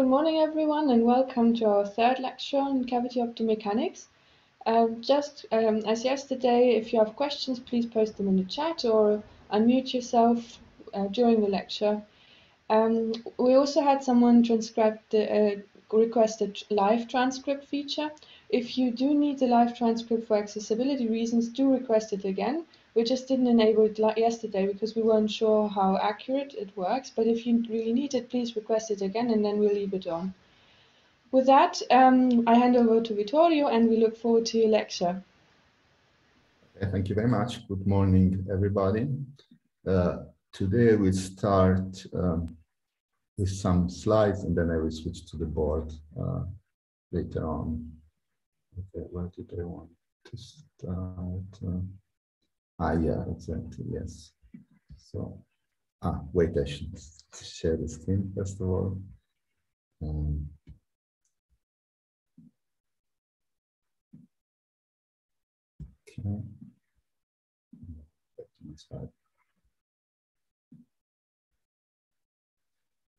Good morning, everyone, and welcome to our third lecture on cavity optomechanics. Um, just um, as yesterday, if you have questions, please post them in the chat or unmute yourself uh, during the lecture. Um, we also had someone transcribe the uh, requested live transcript feature. If you do need the live transcript for accessibility reasons, do request it again. We just didn't enable it yesterday because we weren't sure how accurate it works. But if you really need it, please request it again and then we'll leave it on. With that, um, I hand over to Vittorio and we look forward to your lecture. Thank you very much. Good morning, everybody. Uh, today we start um, with some slides and then I will switch to the board uh, later on. Okay, where did I want to start? Uh, ah, yeah, exactly, yes. So, ah, wait, I should share the screen first of all. Um, okay. Back to my slide.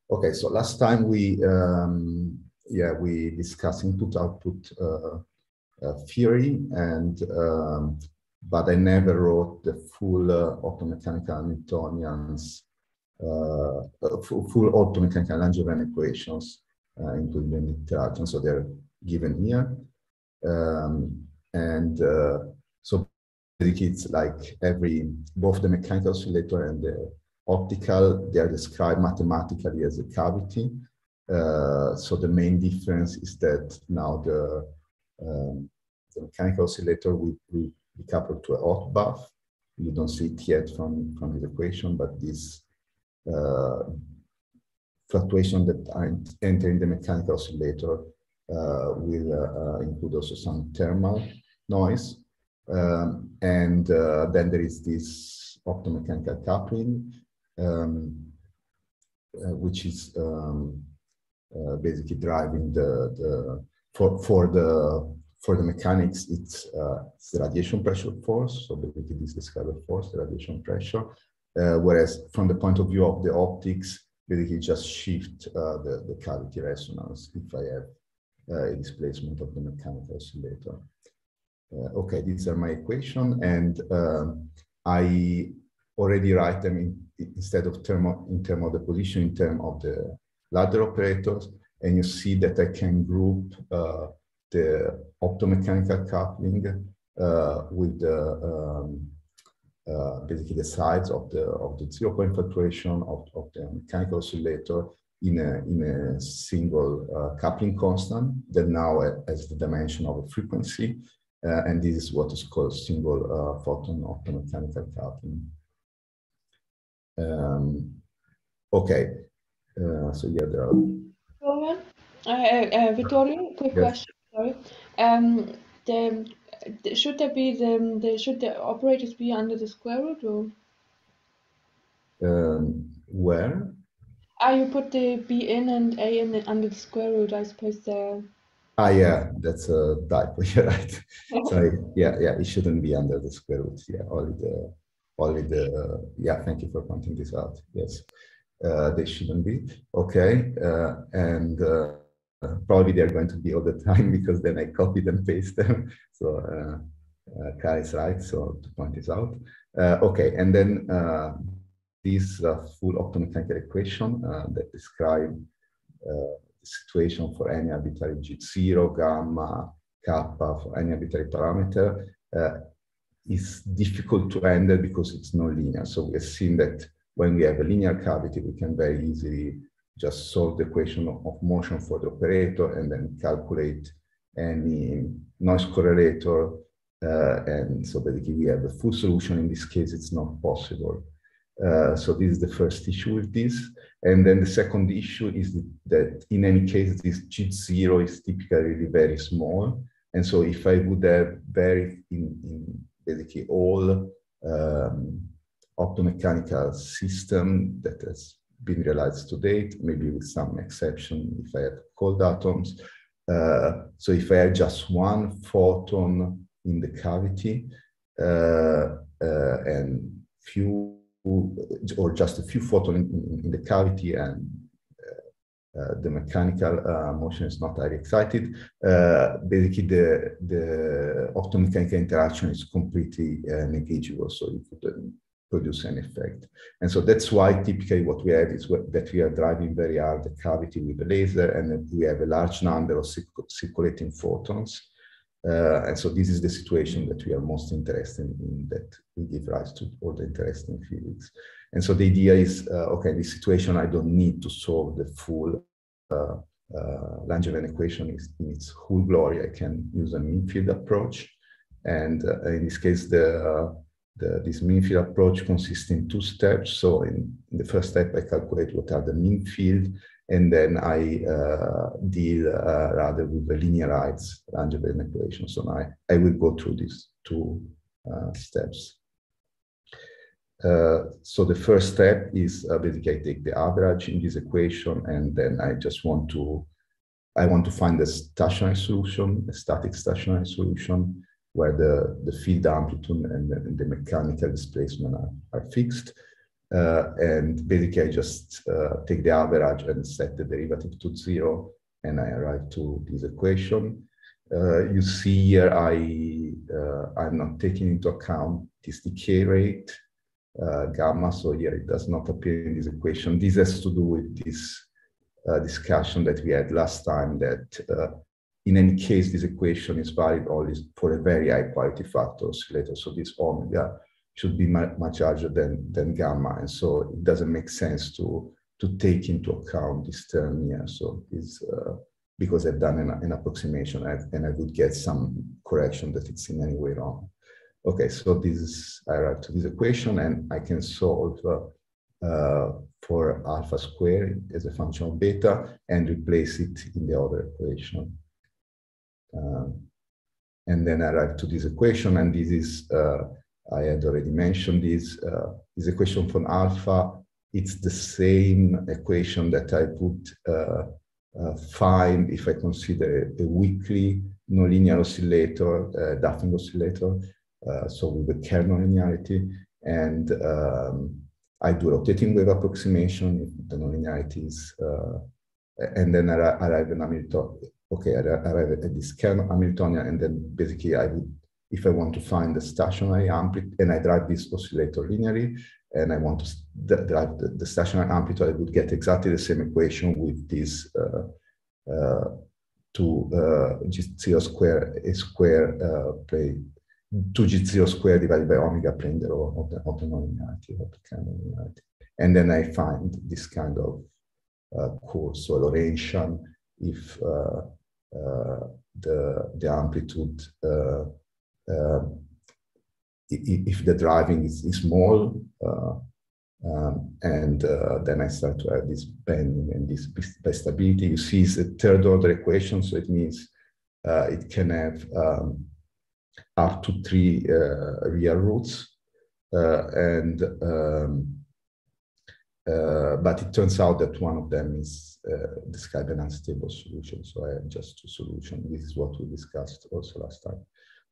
Okay, so last time we um, yeah we discussed input output uh, uh, theory and um, but I never wrote the full uh, optomechanical Newtonians uh, uh, full, full optomechanical Langevin equations uh, including the interaction. So they're given here, um, and so it's like every both the mechanical oscillator and the optical, they are described mathematically as a cavity. Uh, so the main difference is that now the, um, the mechanical oscillator will, will be coupled to a hot bath. You don't see it yet from, from this equation, but this uh, fluctuation that entering the mechanical oscillator uh, will uh, uh, include also some thermal noise. Um, and uh, then there is this optomechanical coupling um, which is um, basically driving the, the for, for the for the mechanics, it's, uh, it's the radiation pressure force. So basically this is the force, the radiation pressure. Uh, whereas from the point of view of the optics, basically just shift uh, the, the cavity resonance if I have uh, a displacement of the mechanical oscillator. okay, these are my equation and um, I already write them in, instead of term of, in term of the position, in term of the ladder operators. And you see that I can group uh, the optomechanical coupling uh, with the um, uh, basically the sides of the of the zero point fluctuation of, of the mechanical oscillator in a in a single uh, coupling constant that now has the dimension of a frequency, uh, and this is what is called single uh, photon optomechanical coupling. Um, okay, uh, so yeah, there are. Uh, uh, Vittorio, quick yes. question. Sorry. Um, the, the, should there be the, the should the operators be under the square root or? Um, where? Ah, you put the b in and a in under the square root. I suppose the. Ah, yeah, that's a typo. You're right. Sorry. Yeah, yeah, it shouldn't be under the square root. Yeah, only the only the, yeah, thank you for pointing this out. Yes, uh, they shouldn't be. Okay, uh, and uh, probably they're going to be all the time because then I copied and paste them. So uh, uh, Kai is right, so to point this out. Uh, okay, and then uh, this uh, full optomechanical equation uh, that describe the situation for any arbitrary G0, gamma, kappa, for any arbitrary parameter is difficult to handle because it's non-linear. So we have seen that when we have a linear cavity, we can very easily just solve the equation of motion for the operator and then calculate any noise correlator. Uh, and so basically we have a full solution. In this case, it's not possible. Uh, so this is the first issue with this. And then the second issue is that in any case, this G0 is typically really very small. And so if I would have very in, in basically all um, optomechanical system that has been realized to date, maybe with some exception if I have cold atoms. Uh, so if I have just one photon in the cavity uh, uh, and few or just a few photons in, in, the cavity and uh, uh, the mechanical uh, motion is not highly excited. Basically, the, the optomechanical interaction is completely negligible, so you couldn't produce an effect. And so that's why typically what we have is that we are driving very hard the cavity with the laser and we have a large number of circulating photons. Uh, and so this is the situation that we are most interested in that we give rise to all the interesting physics. And so the idea is, uh, okay, this situation, I don't need to solve the full uh, uh, Langevin equation in its whole glory. I can use a mean field approach. And uh, in this case, the, the, this mean field approach consists in two steps. So in, the first step, I calculate what are the mean field, and then I uh, deal uh, rather with the linearized Langevin equation. So I, I will go through these two uh, steps. Uh, so the first step is uh, basically I take the average in this equation and then I just want to, I want to find a stationary solution, a static stationary solution where the, the field amplitude and the, and the mechanical displacement are, are fixed. Uh, and basically I just uh, take the average and set the derivative to zero and I arrive to this equation. Uh, you see here I, I'm not taking into account this decay rate uh, gamma. So here it does not appear in this equation. This has to do with this uh, discussion that we had last time that uh, in any case, this equation is valid only for a very high quality factor oscillator. So this omega should be much larger than, than gamma. And so it doesn't make sense to, to take into account this term here. So it's, uh, because I've done an, an approximation and I would get some correction that it's in any way wrong. Okay, so this is, I arrive to this equation and I can solve uh, uh, for alpha squared as a function of beta and replace it in the other equation. Um, and then I arrive to this equation and this is, uh, I had already mentioned this, uh, this equation for alpha. It's the same equation that I would uh, uh, find if I consider a, weakly nonlinear oscillator, uh, Duffing oscillator, so with the Kerr nonlinearity. And um, I do rotating wave approximation if the nonlinearity is, uh, and then I arrive at Hamilton. Okay, I arrive at this Kerr Hamiltonian, and then basically I would, if I want to find the stationary amplitude, and I drive this oscillator linearly, and I want to drive the, the, stationary amplitude, I would get exactly the same equation with this uh, uh, to uh, g zero square a square uh, play 2g0 square divided by omega plane the rho of the, of the of the linearity. And then I find this kind of uh, course, so if uh, the, the amplitude, uh, um, if the driving is, is small, uh, um, and uh, then I start to have this bending and this stability. You see it's a third order equation, so it means it can have um, up to three uh, real roots. Uh, and um, uh, but it turns out that one of them is described an unstable solution. So I have just two solutions. This is what we discussed also last time.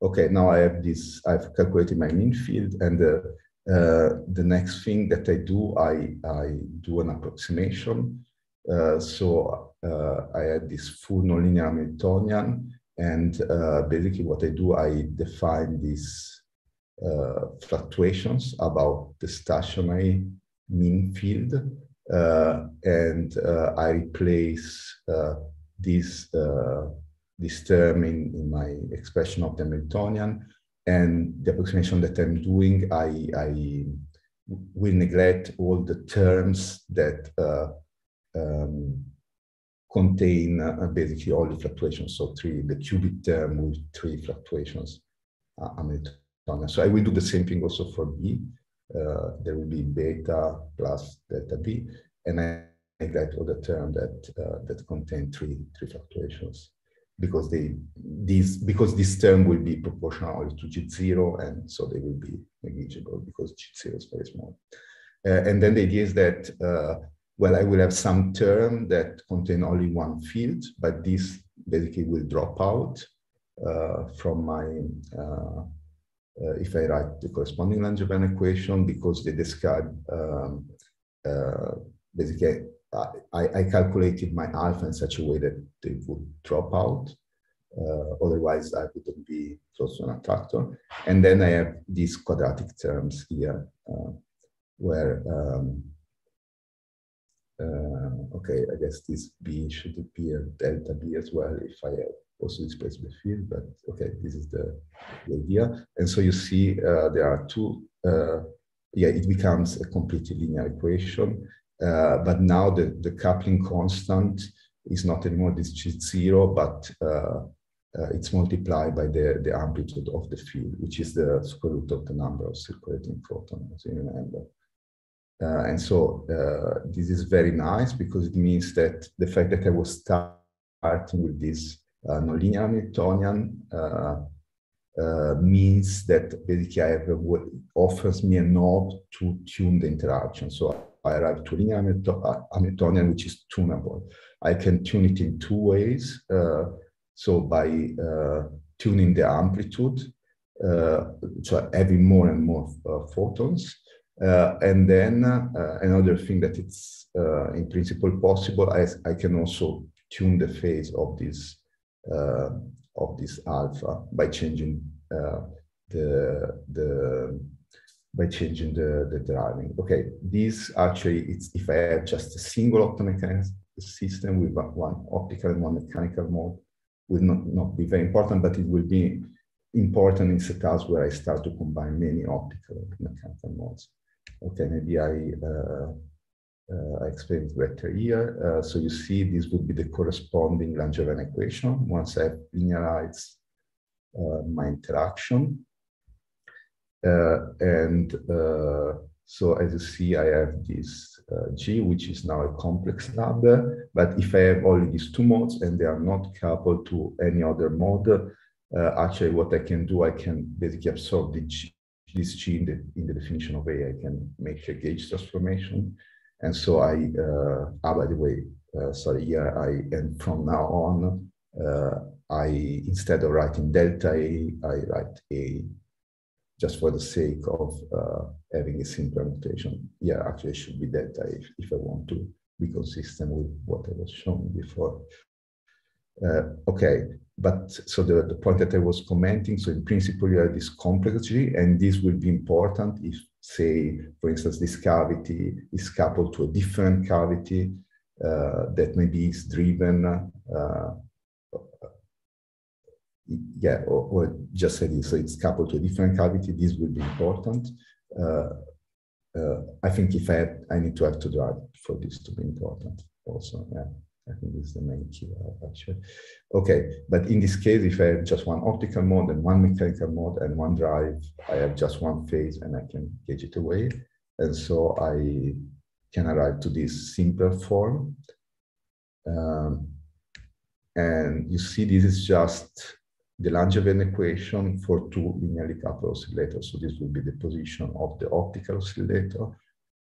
Okay, now I have this, I've calculated my mean field and uh, the next thing that I do, I, I do an approximation. Uh, so uh, I had this full nonlinear Hamiltonian and uh, basically what I do, I define these uh, fluctuations about the stationary mean field uh, and uh, I replace uh, this, uh, this term in, in my expression of the Hamiltonian and the approximation that I'm doing, I, I will neglect all the terms that um, contain uh, basically all the fluctuations. So three, the cubic term with three fluctuations uh, Hamiltonian. So I will do the same thing also for B. Uh, there will be beta plus delta B, and I neglect the term that uh, that contain three three fluctuations because they these because this term will be proportional to G0, and so they will be negligible because G0 is very small. Uh, and then the idea is that uh, well, I will have some term that contain only one field, but this basically will drop out uh, from my, uh, if I write the corresponding Langevin equation, because they describe um, uh, basically I, I, calculated my alpha in such a way that they would drop out. Uh, otherwise, I wouldn't be close to an attractor. And then I have these quadratic terms here, uh, where, um, uh, okay, I guess this B should appear delta B as well if I have also displacement field, but okay, this is the, the idea. And so you see uh, there are two, uh, yeah, it becomes a completely linear equation. Uh, but now the, the coupling constant is not anymore this zero, but uh, it's multiplied by the, the amplitude of the field, which is the square root of the number of circulating photons, you remember. Uh, and so uh, this is very nice because it means that the fact that I was starting with this nonlinear Hamiltonian uh, uh, means that basically I have offers me a knob to tune the interaction. So I arrive to linear Hamiltonian, which is tunable. I can tune it in two ways. Uh, so by uh, tuning the amplitude, uh, so having more and more photons, uh, and then uh, another thing that it's uh, in principle possible, I, I can also tune the phase of this of this alpha by changing the the by changing the, the driving. Okay, this actually, it's if I have just a single optomechanical system with one optical and one mechanical mode, will not, not be very important, but it will be important in setups where I start to combine many optical and mechanical modes. Okay, maybe I, uh, uh, I explained better here. Uh, so you see this would be the corresponding Langevin equation once I have linearized uh, my interaction. Uh, and uh, so as you see, I have this uh, G, which is now a complex number. But if I have only these two modes and they are not coupled to any other mode, uh, actually what I can do, I can basically absorb the G, this G in the, in the definition of A. I can make a gauge transformation. And so I, uh, ah, by the way, uh, sorry, yeah, I, and from now on, I, instead of writing delta A, I write A just for the sake of uh, having a simpler notation. Yeah, actually it should be delta if, if I want to be consistent with what I was showing before. Uh, okay, but so the, the point that I was commenting, so in principle you have this complex G and this will be important if say, for instance, this cavity is coupled to a different cavity uh, that maybe is driven uh, yeah, or, or, just said it, so it's coupled to a different cavity, this will be important. Uh, uh, I think if I had, I need to have to drive for this to be important also, yeah. I think this is the main key actually. Okay, but in this case, if I have just one optical mode and one mechanical mode and one drive, I have just one phase and I can gauge it away. And so I can arrive to this simple form. Um, and you see, this is just the Langevin equation for two linearly coupled oscillators. So this would be the position of the optical oscillator,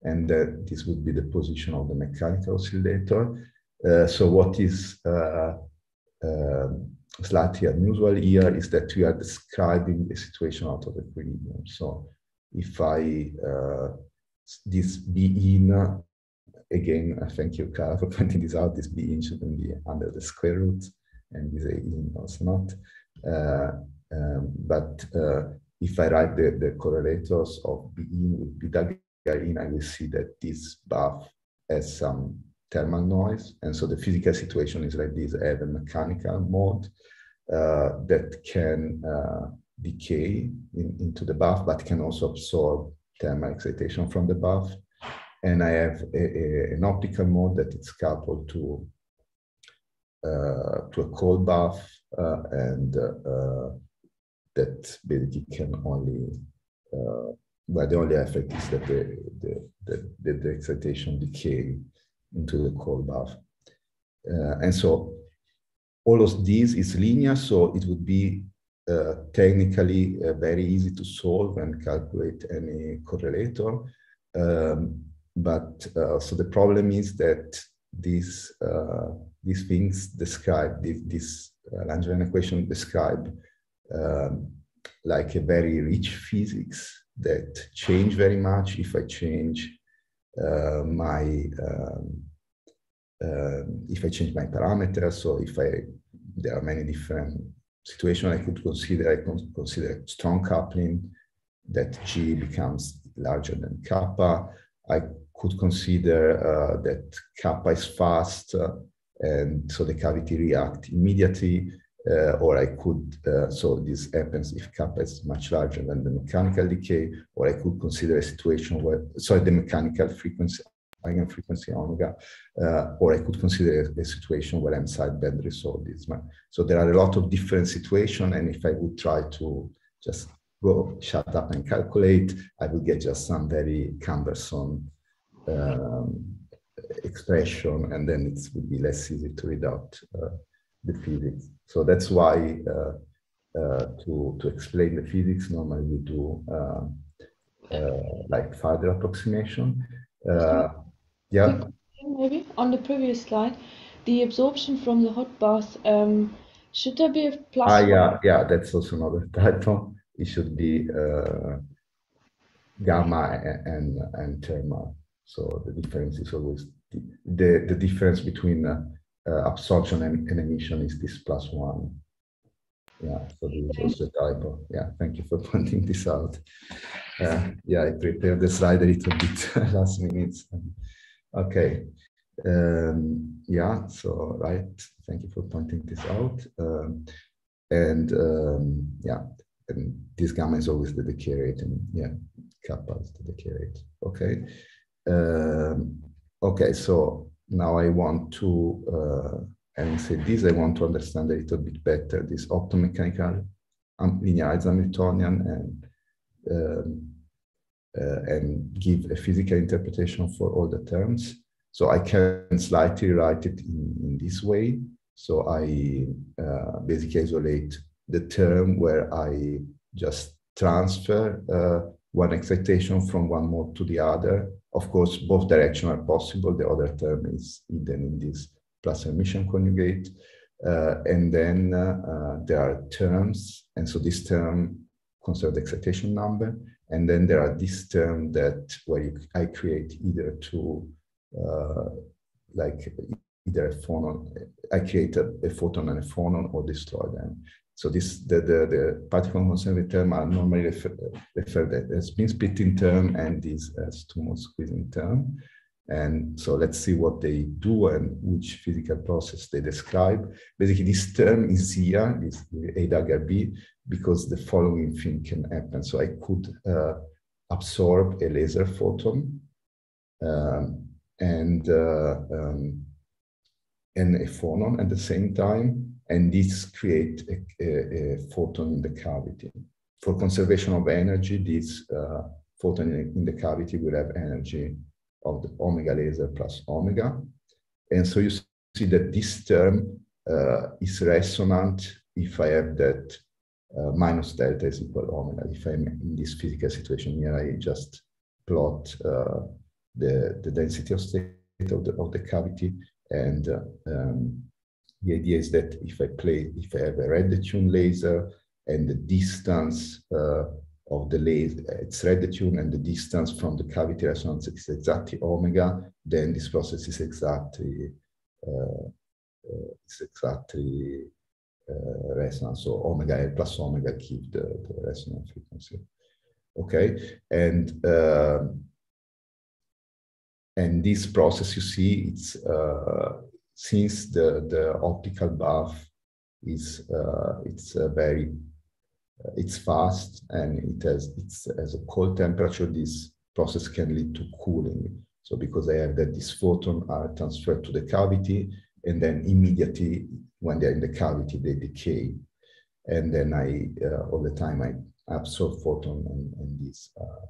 and uh, this would be the position of the mechanical oscillator. Uh, so what is uh, um, slightly unusual here is that we are describing a situation out of equilibrium. So if I, uh, this be in, again, thank you, Carl, for pointing this out, this be in shouldn't be under the square root, and this in also not. Uh, um, but uh, if I write the, the correlators of be in with B in, I will see that this bath has some thermal noise. And so the physical situation is like this, I have a mechanical mode uh, that can uh, decay in, into the bath, but can also absorb thermal excitation from the bath. And I have a, a, an optical mode that is coupled to uh, to a cold bath uh, and uh, that basically can only but the only effect is that the, the, the, the excitation decay into the cold bath. Uh, and so all of this is linear, so it would be uh, technically uh, very easy to solve and calculate any correlator. Um, but so the problem is that these these things describe this, this uh, Langevin equation describe um, like a very rich physics that change very much if I change uh, my um, um, if I change my parameters, so if I, there are many different situations I could consider, I could consider strong coupling, that G becomes larger than kappa. I could consider uh, that kappa is fast, uh, and so the cavity react immediately, uh, or I could, uh, so this happens if kappa is much larger than the mechanical decay, or I could consider a situation where, sorry, the mechanical frequency, eigenfrequency omega, uh, or I could consider a, a, situation where I'm sideband resolve this. So there are a lot of different situations, and if I would try to just go shut up and calculate, I would get just some very cumbersome um, expression, and then it would be less easy to read out uh, the physics. So that's why uh, uh, to, to explain the physics, normally we do uh, like further approximation. Uh, yeah. Maybe on the previous slide, the absorption from the hot bath, um, should there be a plus? Ah, yeah, yeah, that's also another typo. It should be uh, gamma and, and thermal. So the difference is always the, the, the difference between uh, uh, absorption and, and, emission is this plus one. Yeah, so this is also a typo. Yeah, thank you for pointing this out. Uh, yeah, I prepared the slide a little bit last minute. Okay. Um, yeah, so right. Thank you for pointing this out. Um, and um, yeah, and this gamma is always the decay rate, and yeah, kappa is the decay rate. Okay. Um, okay, so now I want to, uh, having said this, I want to understand a little bit better this optomechanical linearized Hamiltonian and um, uh, and give a physical interpretation for all the terms. So I can slightly write it in, in this way. So I uh, basically isolate the term where I just transfer uh, one excitation from one mode to the other. Of course, both directions are possible. The other term is hidden in this plus emission conjugate. Uh, and then uh, uh, there are terms. And so this term conserves the excitation number. And then there are this term that where you, I create either two, uh, like either a phonon, I create a, a, photon and a phonon or destroy them. So this the the, the particle conserving term are normally referred refer as beam splitting term and this as two mode squeezing term. And so let's see what they do and which physical process they describe. Basically, this term is here, is A dagger B, because the following thing can happen. So I could uh, absorb a laser photon um, and, uh, um, and a phonon at the same time, and this create a, a, a, photon in the cavity. For conservation of energy, this uh, photon in, the cavity will have energy of the omega laser plus omega. And so you see that this term uh, is resonant if I have that uh, minus delta is equal omega. If I'm in this physical situation here, I just plot uh, the, the density of state of the, of the cavity and uh, um, the idea is that if I play, if I have a red tuned laser and the distance uh, of the laser, it's red tuned and the distance from the cavity resonance is exactly omega, then this process is exactly uh, uh, it's exactly uh, resonance. So omega L plus omega keep the, the resonance frequency. Okay, and um, and this process you see it's uh, since the, the optical bath is uh, it's uh, very uh, it's fast and it has it's as a cold temperature this process can lead to cooling. So because I have that these photons are transferred to the cavity and then immediately when they're in the cavity they decay. And then I uh, all the time I absorb photon and, and this uh,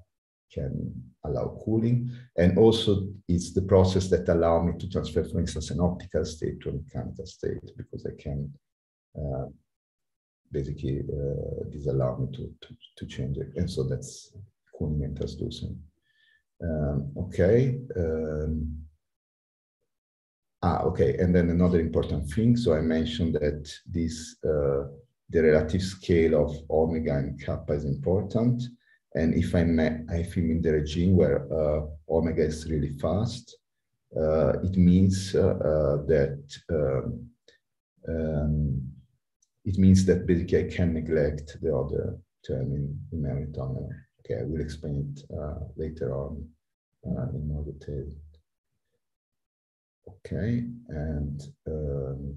can allow cooling. And also it's the process that allow me to transfer, for instance, an optical state to a mechanical state because I can uh, basically uh, disallow me to, to, to, change it. And so that's cooling and transducing. Um, okay. Um, ah, okay. And then another important thing. So I mentioned that this, uh, the relative scale of omega and kappa is important. And if I'm, if I'm in the regime where uh, omega is really fast, uh, it means uh, that um, um, it means that basically I can neglect the other term in, in. Okay, I will explain it later on in more detail. Okay, and um,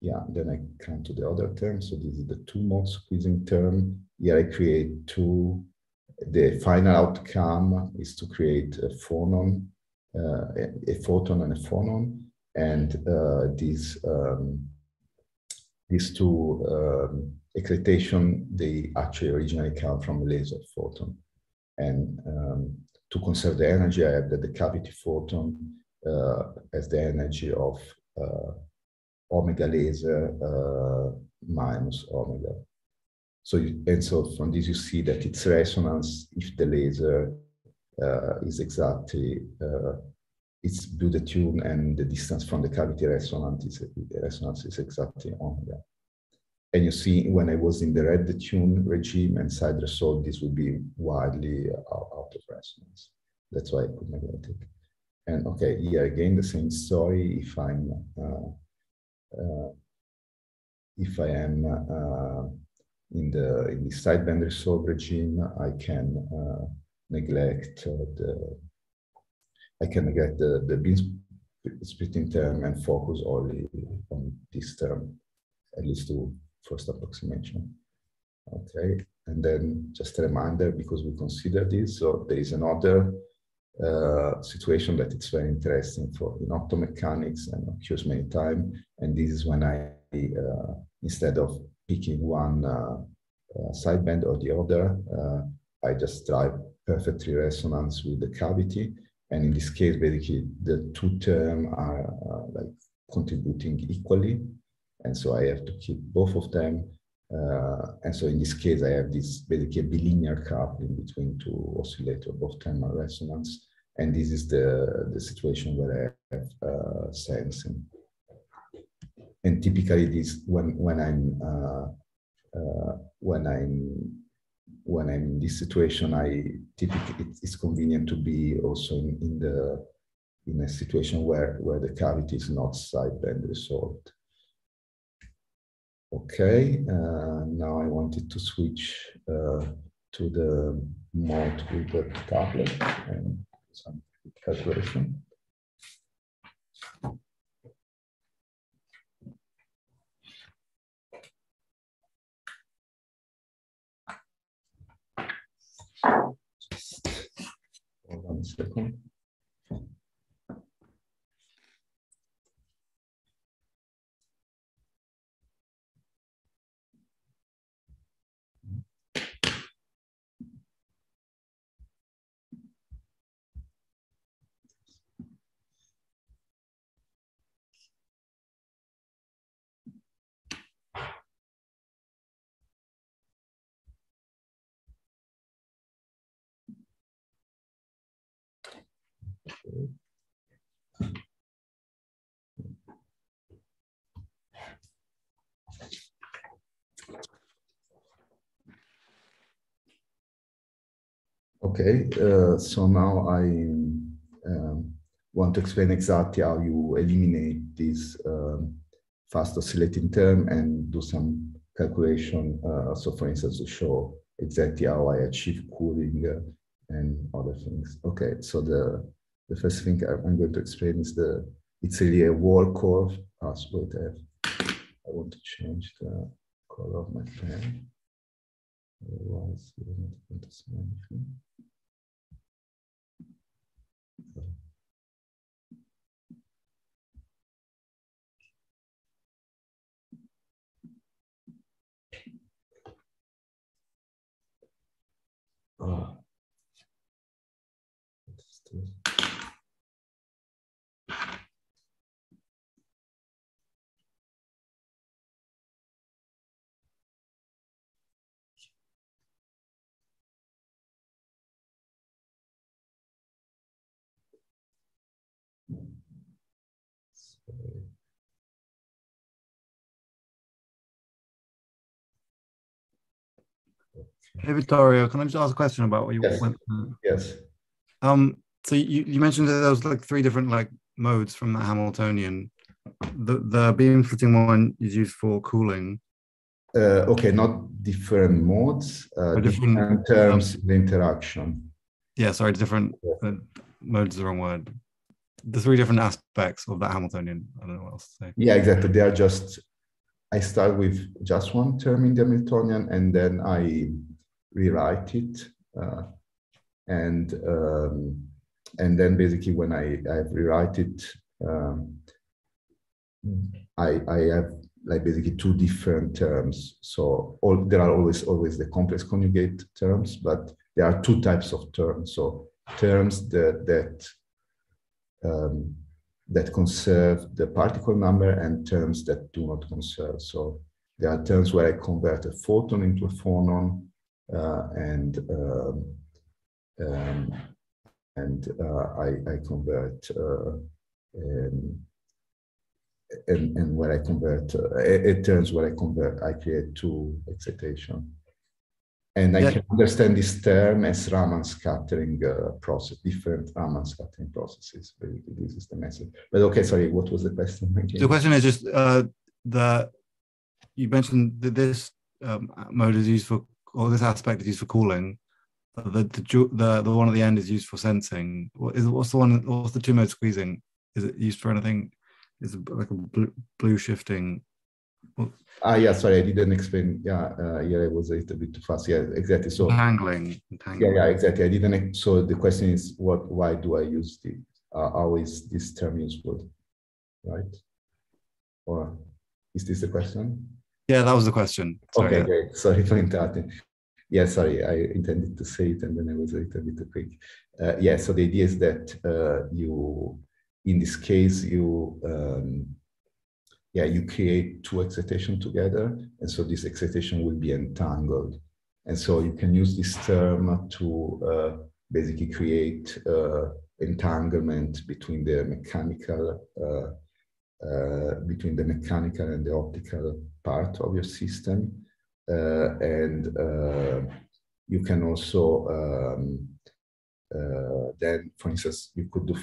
yeah, then I come to the other term. So this is the two mode squeezing term. Here I create two. The final outcome is to create a phonon, uh, a, photon and a phonon, and uh, these um, these two um, excitation they actually originally come from a laser photon. And um, to conserve the energy, I have that the cavity photon uh, has the energy of uh, omega laser uh, minus omega. So, you, and so from this you see that its resonance, if the laser uh, is exactly, uh, it's Blue detuned and the distance from the cavity resonance is, resonance is exactly omega. And you see when I was in the red detuned regime and side result, this would be widely out of resonance. That's why I put magnetic. And okay, here again, the same story. If I'm uh, uh, if I am uh, in the in the sideband resolve regime, I can uh, neglect the I can neglect the the beam splitting term and focus only on this term, at least to first approximation. Okay, and then just a reminder because we consider this. So there is another uh, situation that it's very interesting for in optomechanics and occurs many times. And this is when I, uh, instead of picking one uh, uh sideband or the other, uh, I just drive perfectly resonance with the cavity. And in this case, basically, the two terms are like contributing equally. And so I have to keep both of them. Uh, and so in this case, I have this basically a bilinear coupling between two oscillators, both time are resonance. And this is the, the situation where I have uh, sensing. And typically this, when, when I'm, uh, uh, when I'm, when I'm in this situation, I typically, it's convenient to be also in, in the, in a situation where, where the cavity is not sideband resolved. Okay, uh, now I wanted to switch uh, to the mode with the tablet and some calculation. Hold on a second. Okay, uh, so now I um, want to explain exactly how you eliminate this um, fast oscillating term and do some calculation. Uh, so for instance, to show exactly how I achieve cooling uh, and other things. Okay, so the the first thing I'm going to explain is the, it's really a wall curve. Oh, wait, I, have, I want to change the color of my pen. Otherwise, you're not going to see anything. Oh. Hey Vittorio, can I just ask a question about what you yes. went through? Yes. Um, so you, you mentioned that there was like three different like modes from the Hamiltonian. The the beam splitting one is used for cooling. Uh, okay, not different modes, uh, different, different, terms um, the interaction. Yeah, sorry, different uh, modes is the wrong word. The three different aspects of that Hamiltonian. I don't know what else to say. Yeah, exactly. They are just. I start with just one term in the Hamiltonian, and then I rewrite it, uh, and um, and then basically when I I rewrite it, um, I I have like basically two different terms. So all, there are always always the complex conjugate terms, but there are two types of terms. So terms that that um, that conserve the particle number and terms that do not conserve. So there are terms where I convert a photon into a phonon uh, and um, um, and uh, I, I convert uh, um, and, and when I convert, it, it, turns when I convert, I create two excitation. And I yeah. can understand this term as Raman scattering uh, process, different Raman scattering processes. This is the message. But okay, sorry, what was the question? The question is just uh, that you mentioned that this um, mode is used for, or this aspect is used for cooling. The, the the the one at the end is used for sensing. What is what's the one? What's the two mode squeezing? Is it used for anything? is it like a blue, blue shifting. Ah, yeah, sorry, I didn't explain. Yeah, uh, yeah, I was a little bit too fast. Yeah, exactly. So entangling. Yeah, yeah, exactly. I didn't. So the question is, what? Why do I use the? Uh, how is this term useful? Right? Or is this the question? Yeah, that was the question. Sorry. Okay, great. Sorry for interrupting. Yeah, sorry, I intended to say it and then I was a little bit too quick. Uh, yeah, so the idea is that uh, you in this case, you um, yeah you create two excitation together, and so this excitation will be entangled, and so you can use this term to uh, basically create uh, entanglement between the mechanical uh, uh between the mechanical and the optical part of your system, uh, and uh, you can also um, then, for instance, you could do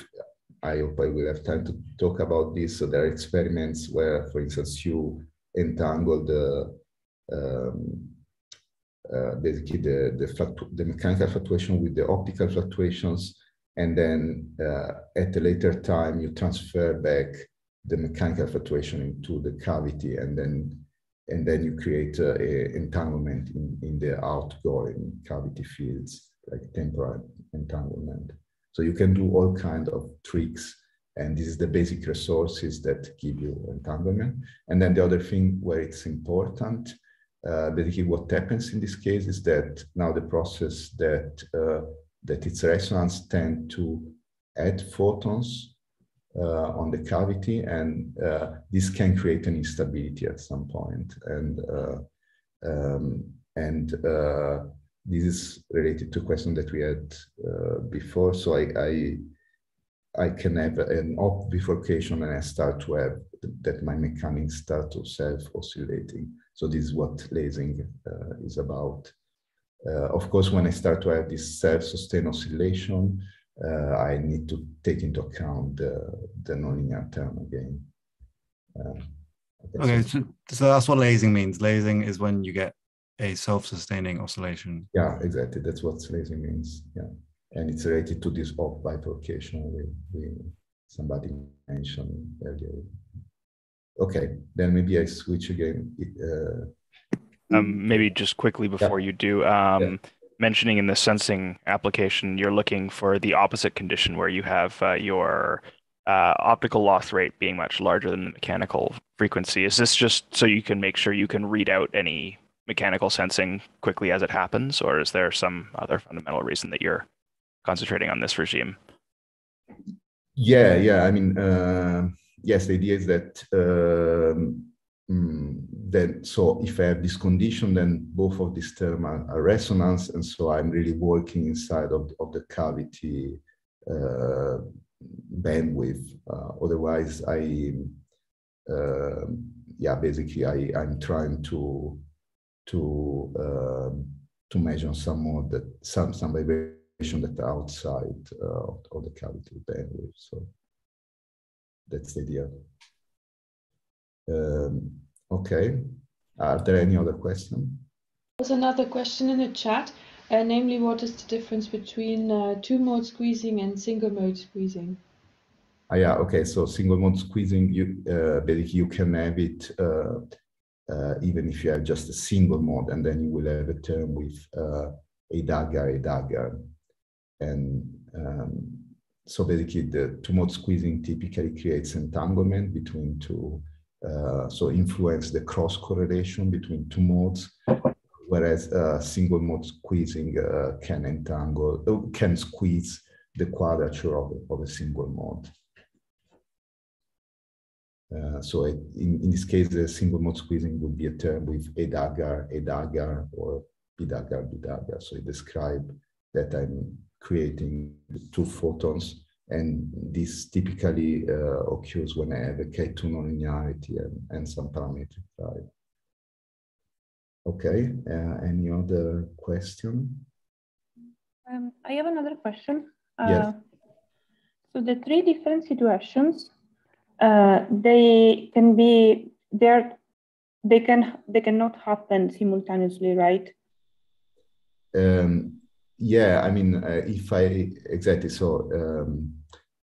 I hope I will have time to talk about this. So there are experiments where, for instance, you entangle the um, uh, basically the the, the, mechanical fluctuation with the optical fluctuations, and then uh, at a later time you transfer back the mechanical fluctuation into the cavity, and then and then you create uh, a entanglement in, in the outgoing cavity fields, like temporal entanglement. So you can do all kind of tricks. And this is the basic resources that give you entanglement. And then the other thing where it's important, uh, basically what happens in this case is that now the process that, uh, that its resonance tend to add photons uh, on the cavity and uh, this can create an instability at some point. And, uh, um, and uh, this is related to a question that we had uh, before. So I, I, I can have an Hopf bifurcation and I start to have that my mechanics start to self oscillating. So this is what lasing uh, is about. Uh, of course, when I start to have this self-sustained oscillation, uh, I need to take into account the, the nonlinear term again. Uh, okay, so, so that's what lasing means. Lasing is when you get a self-sustaining oscillation. Yeah, exactly. That's what lasing means. Yeah, and it's related to this Hopf bifurcation we, we somebody mentioned earlier. Okay, then maybe I switch again. Uh, um, maybe just quickly before yeah. you do, um, yeah. mentioning in the sensing application, you're looking for the opposite condition where you have uh, your uh, optical loss rate being much larger than the mechanical frequency. Is this just so you can make sure you can read out any mechanical sensing quickly as it happens, or is there some other fundamental reason that you're concentrating on this regime? Yeah, yeah. I mean, uh, yes, the idea is that um, mm, then so if I have this condition, then both of these terms are, are resonance, and so I'm really working inside of, of the cavity uh, bandwidth. Uh, otherwise, I uh, yeah, basically I I'm trying to to um, to measure some more that some some correlation that are outside uh, of the cavity of the bandwidth. So that's the idea. Um, okay. Are there any other questions? There's another question in the chat, uh, namely, what is the difference between uh, two-mode squeezing and single-mode squeezing? Ah, yeah, okay. So single-mode squeezing, you uh, basically you can have it uh, even if you have just a single mode, and then you will have a term with uh, a dagger, a dagger, and um, so basically the two-mode squeezing typically creates entanglement between two uh, so influence the cross correlation between two modes, whereas uh, single mode squeezing uh, can entangle, uh, can squeeze the quadrature of, of a single mode. Uh, so it, in, in this case, the single mode squeezing would be a term with a dagger, a dagger, or b dagger, b dagger. So it describes that I'm creating two photons and this typically uh, occurs when I have a K2 nonlinearity and, and some parametric drive. Okay, uh, any other question? Um, I have another question. Uh, yes. So the three different situations, uh, they can be there. They can they cannot happen simultaneously, right? Um, yeah, I mean, uh, if I exactly so. Um,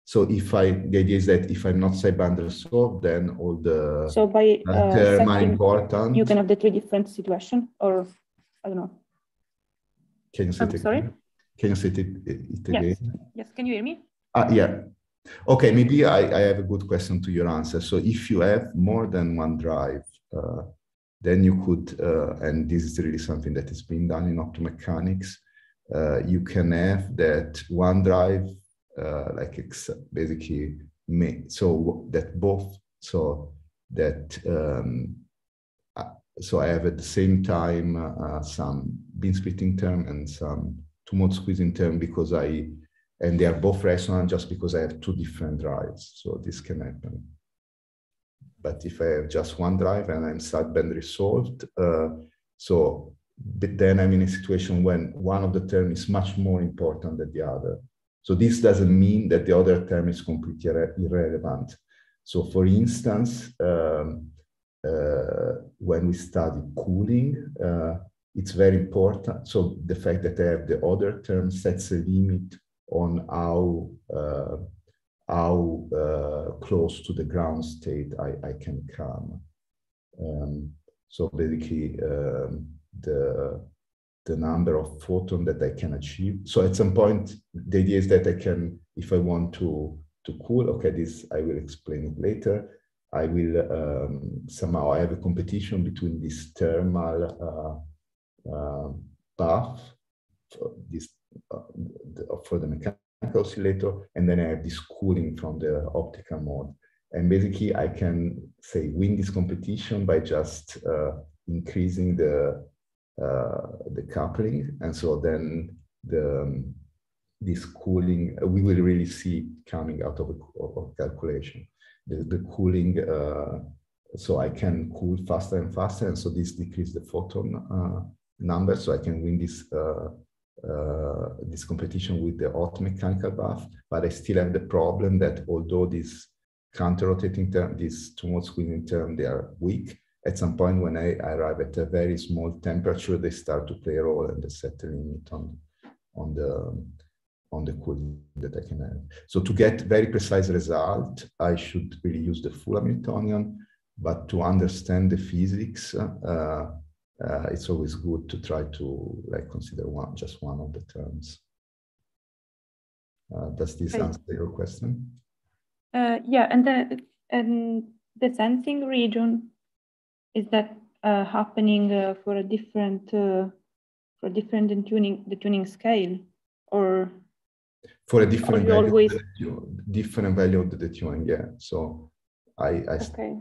so if I the idea is that if I'm not sideband resolved, then all the so by uh, term are important. You can have the three different situation, or I don't know. Can you say I'm it sorry? again? Can you say it, it again? Yes. Yes. Can you hear me? Ah, yeah. Okay, maybe I, I have a good question to your answer. So if you have more than one drive, uh, then you could, uh, and this is really something that is being done in optomechanics, uh, you can have that one drive uh, like basically me, so that both so that um, so I have at the same time uh, some beam splitting term and some two mode squeezing term because I and they are both resonant just because I have two different drives. So this can happen. But if I have just one drive and I'm sideband resolved, uh, so then I'm in a situation when one of the term is much more important than the other. So this doesn't mean that the other term is completely irre irrelevant. So for instance, um, uh, when we study cooling, uh, it's very important. So the fact that I have the other term sets a limit on how uh, how uh, close to the ground state I, I can come. Um, so basically, um, the the number of photon that I can achieve. So at some point, the idea is that I can, if I want to, to cool, okay, this I will explain it later. I will um, somehow I have a competition between this thermal uh, uh, this for the mechanical oscillator, and then I have this cooling from the optical mode. And basically, I can say win this competition by just uh, increasing the uh, the coupling. And so then the, um, this cooling, uh, we will really see coming out of, of calculation. The, the cooling, uh, so I can cool faster and faster. And so this decrease the photon number. So I can win this uh, this competition with the hot mechanical bath, but I still have the problem that although these counter-rotating term, these two-mode squeezing term, they are weak, at some point when I arrive at a very small temperature, they start to play a role and they set a limit on, on the on the cooling that I can have. So to get very precise result, I should really use the full Hamiltonian, but to understand the physics, uh, uh, it's always good to try to like consider one, just one of the terms. Uh, does this answer your question? Uh, yeah, and the, and the sensing region is that uh, happening uh, for a different uh, for different in tuning the tuning scale or for a different value always... different value of the detuning yeah so i i okay.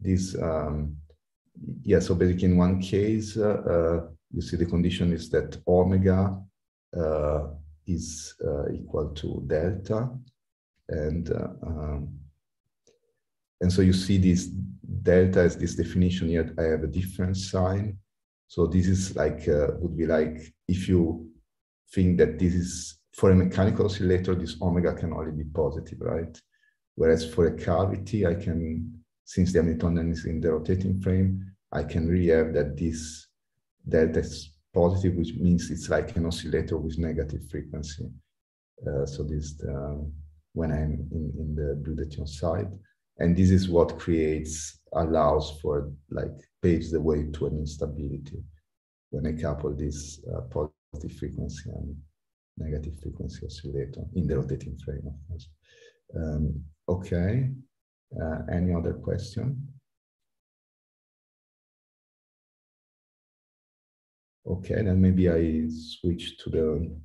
this um yeah so basically in one case uh, uh, you see the condition is that omega uh, is equal to delta and um, and so you see this delta as this definition here. I have a different sign. So this is like, would be like if you think that this is for a mechanical oscillator, this omega can only be positive, right? Whereas for a cavity, I can, since the Hamiltonian is in the rotating frame, I can really have that this delta is positive, which means it's like an oscillator with negative frequency. Uh, so this the, when I'm in, in the Blue side. And this is what creates, allows for like paves the way to an instability when I couple this uh, positive frequency and negative frequency oscillator in the rotating frame, of course. Um, okay, any other question? Okay, then maybe I switch to the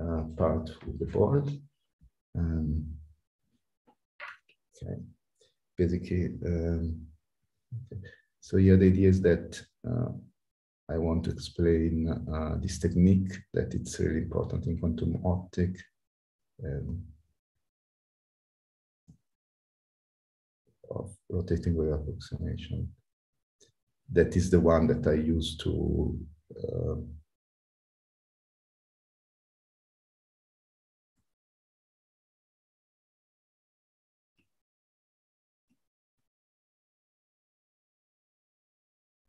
uh, part of the board. Um, okay, basically, um, okay. so yeah, the idea is that uh, I want to explain uh, this technique that it's really important in quantum optic. Um, of rotating wave approximation. That is the one that I use to uh,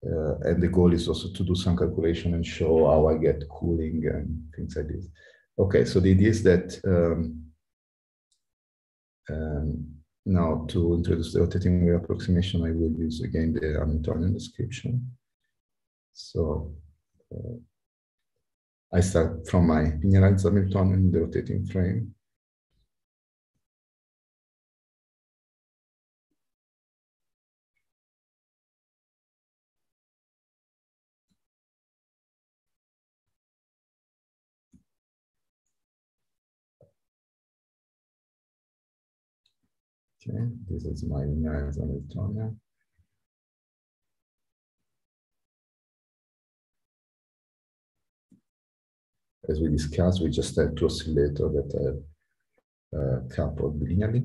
Uh, and the goal is also to do some calculation and show how I get cooling and things like this. Okay, so the idea is that um, um, now to introduce the rotating wave approximation, I will use again the Hamiltonian description. So uh, I start from my linearized Hamiltonian in the rotating frame. Okay, this is my linearized Hamiltonian. As we discussed, we just had two oscillators that are uh, coupled linearly.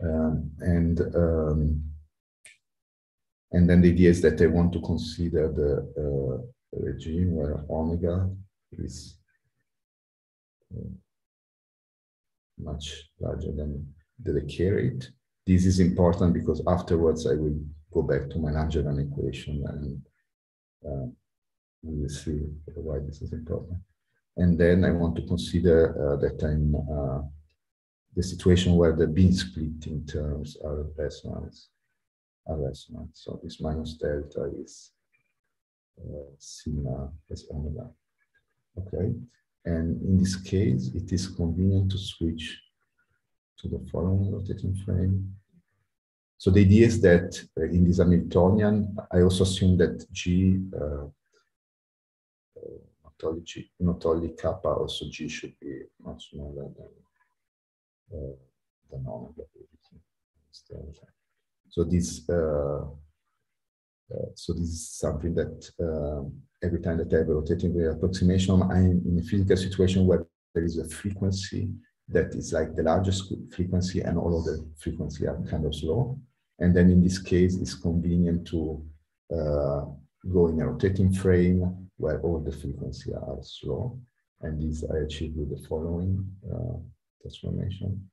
Um, and um, and then the idea is that I want to consider the uh, regime where omega is uh, much larger than the decay rate this is important because afterwards I will go back to my Langevin equation and uh, we will see why this is important. And then I want to consider uh, that I'm uh, the situation where the beam splitting terms are resonance, are resonant. So this minus delta is uh, sigma as omega. Okay. And in this case, it is convenient to switch to the following rotating frame. So the idea is that uh, in this Hamiltonian, I also assume that G, uh, uh, not, only G not only kappa, also G should be much smaller than, uh, than omega. So this, uh, uh, so this is something that um, every time that I have a rotating wave approximation, I'm in a physical situation where there is a frequency that is like the largest frequency and all of the frequency are kind of slow. And then in this case, it's convenient to uh, go in a rotating frame where all the frequency are slow. And this I achieve with the following uh, transformation.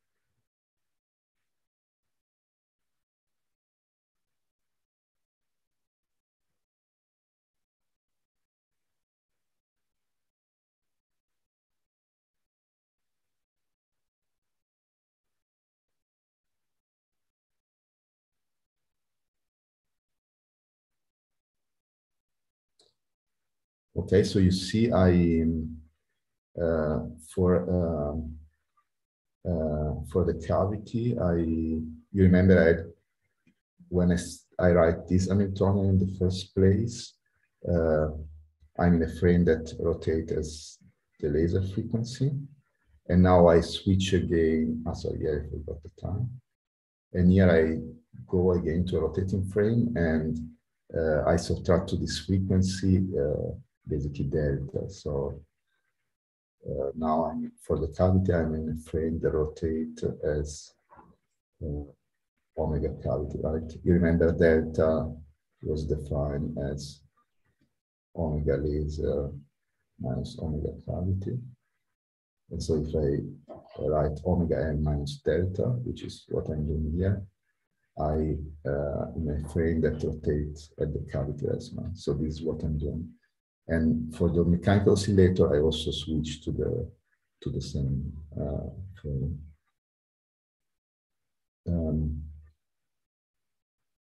Okay, so you see, I uh, for um, uh, for the cavity, I you remember I when I, I write this Hamiltonian in the first place, uh, I'm in a frame that rotates as the laser frequency, and now I switch again. Oh, sorry, yeah, I forgot the time. And here I go again to a rotating frame, and uh, I subtract to this frequency uh, basically delta. So uh, now I'm for the cavity, I'm in a frame that rotate as uh, omega cavity, right? You remember delta was defined as omega laser minus omega cavity. And so if I write omega n minus delta, which is what I'm doing here, I, uh, in a frame that rotates at the cavity resonance. So this is what I'm doing. And for the mechanical oscillator, I also switch to the to the same uh, frame. Um,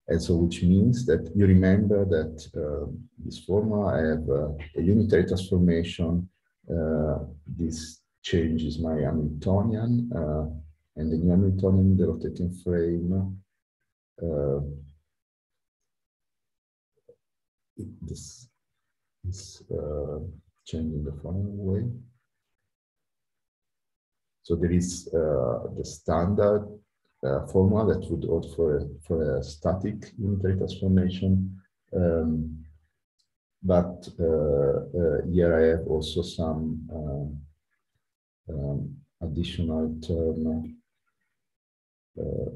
and so which means that you remember that uh, this formula, I have uh, a unitary transformation. Uh, this changes my Hamiltonian, uh, and the new Hamiltonian, the rotating frame, uh, this is uh, changing the following way. So there is the standard uh, formula that would hold for a, for a static unitary transformation. Um, but uh, uh, here I have also some um, um additional term uh, so I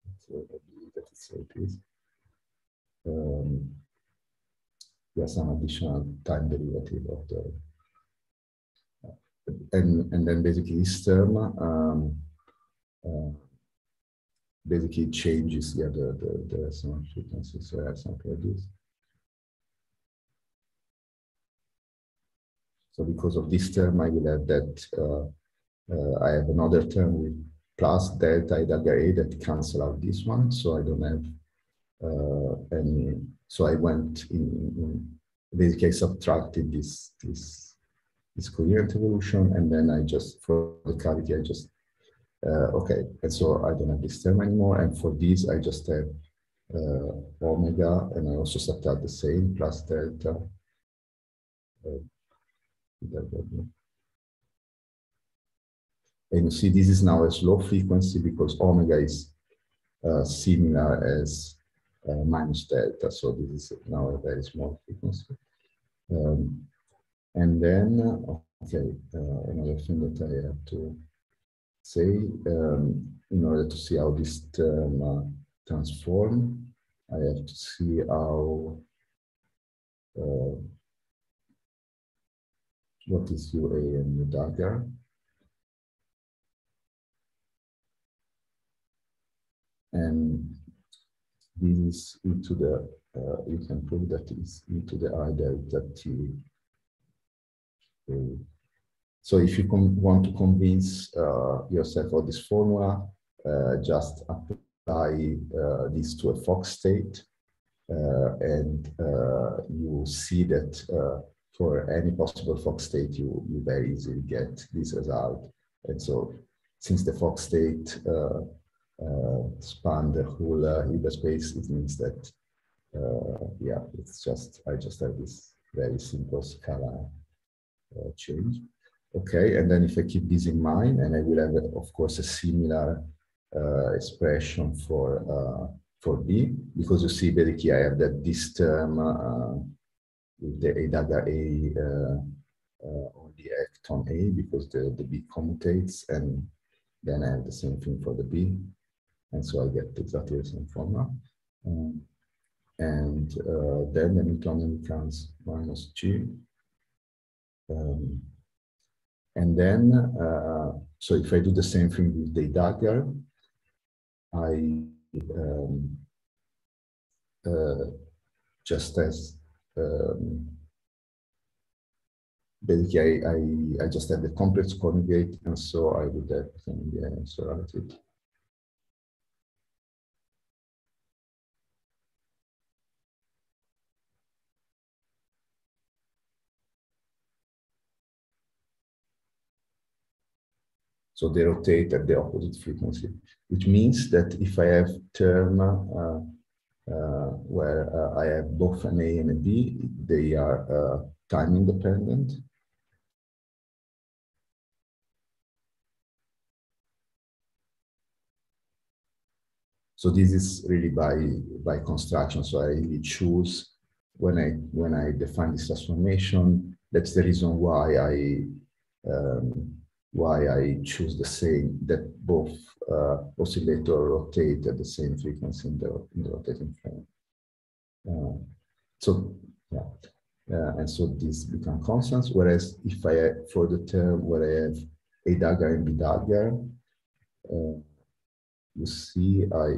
believe it's so it is um, there's some additional time derivative of the and and then basically this term um, uh, basically changes yeah the the, the resonance frequency so I have something like this. So because of this term I will have that uh, uh, I have another term with plus delta dagger a that cancel out this one. So I don't have uh, and so I went in, in basically I subtracted this this this coherent evolution, and then I just for the cavity I just uh, okay, and so I don't have this term anymore, and for this I just have uh, omega, and I also subtract the same plus delta. Uh, and you see, this is now a slow frequency because omega is uh, similar as uh, minus delta. So this is now a very small frequency. Um, and then, okay, uh, another thing that I have to say um, in order to see how this term uh, transform, I have to see how uh, what is UA and U And this is into the, uh, you can prove that it's into the I delta T. So if you want to convince uh, yourself of this formula, uh, just apply uh, this to a Fock state, uh, and uh, you see that for any possible Fock state, you, you very easily get this result. And so since the Fock state uh, span the whole uh, space, it means that, uh, yeah, it's just, I just have this very simple scalar uh, change. Okay, and then if I keep this in mind, and I will have, of course, a similar uh, expression for uh, for B, because you see basically I have that this term with the A dagger A on the ecton A, because the, the B commutates, and then I have the same thing for the B. And so I get exactly the same formula. Um, and uh, then the Newtonian becomes minus G. Um, and then, uh, so if I do the same thing with the dagger, I um, uh, just as um, basically I, I, I, just have the complex conjugate, and so I would have the answer So they rotate at the opposite frequency, which means that if I have term uh, uh, where uh, I have both an A and a B, they are uh, time independent. So this is really by by construction. So I really choose when I when I define this transformation. That's the reason why I um, why I choose the same, that both uh, oscillator rotate at the same frequency in the, in the rotating frame. Uh, so, yeah. Uh, and so these become constants, whereas if I, for the term where I have A dagger and B dagger, uh, you see I,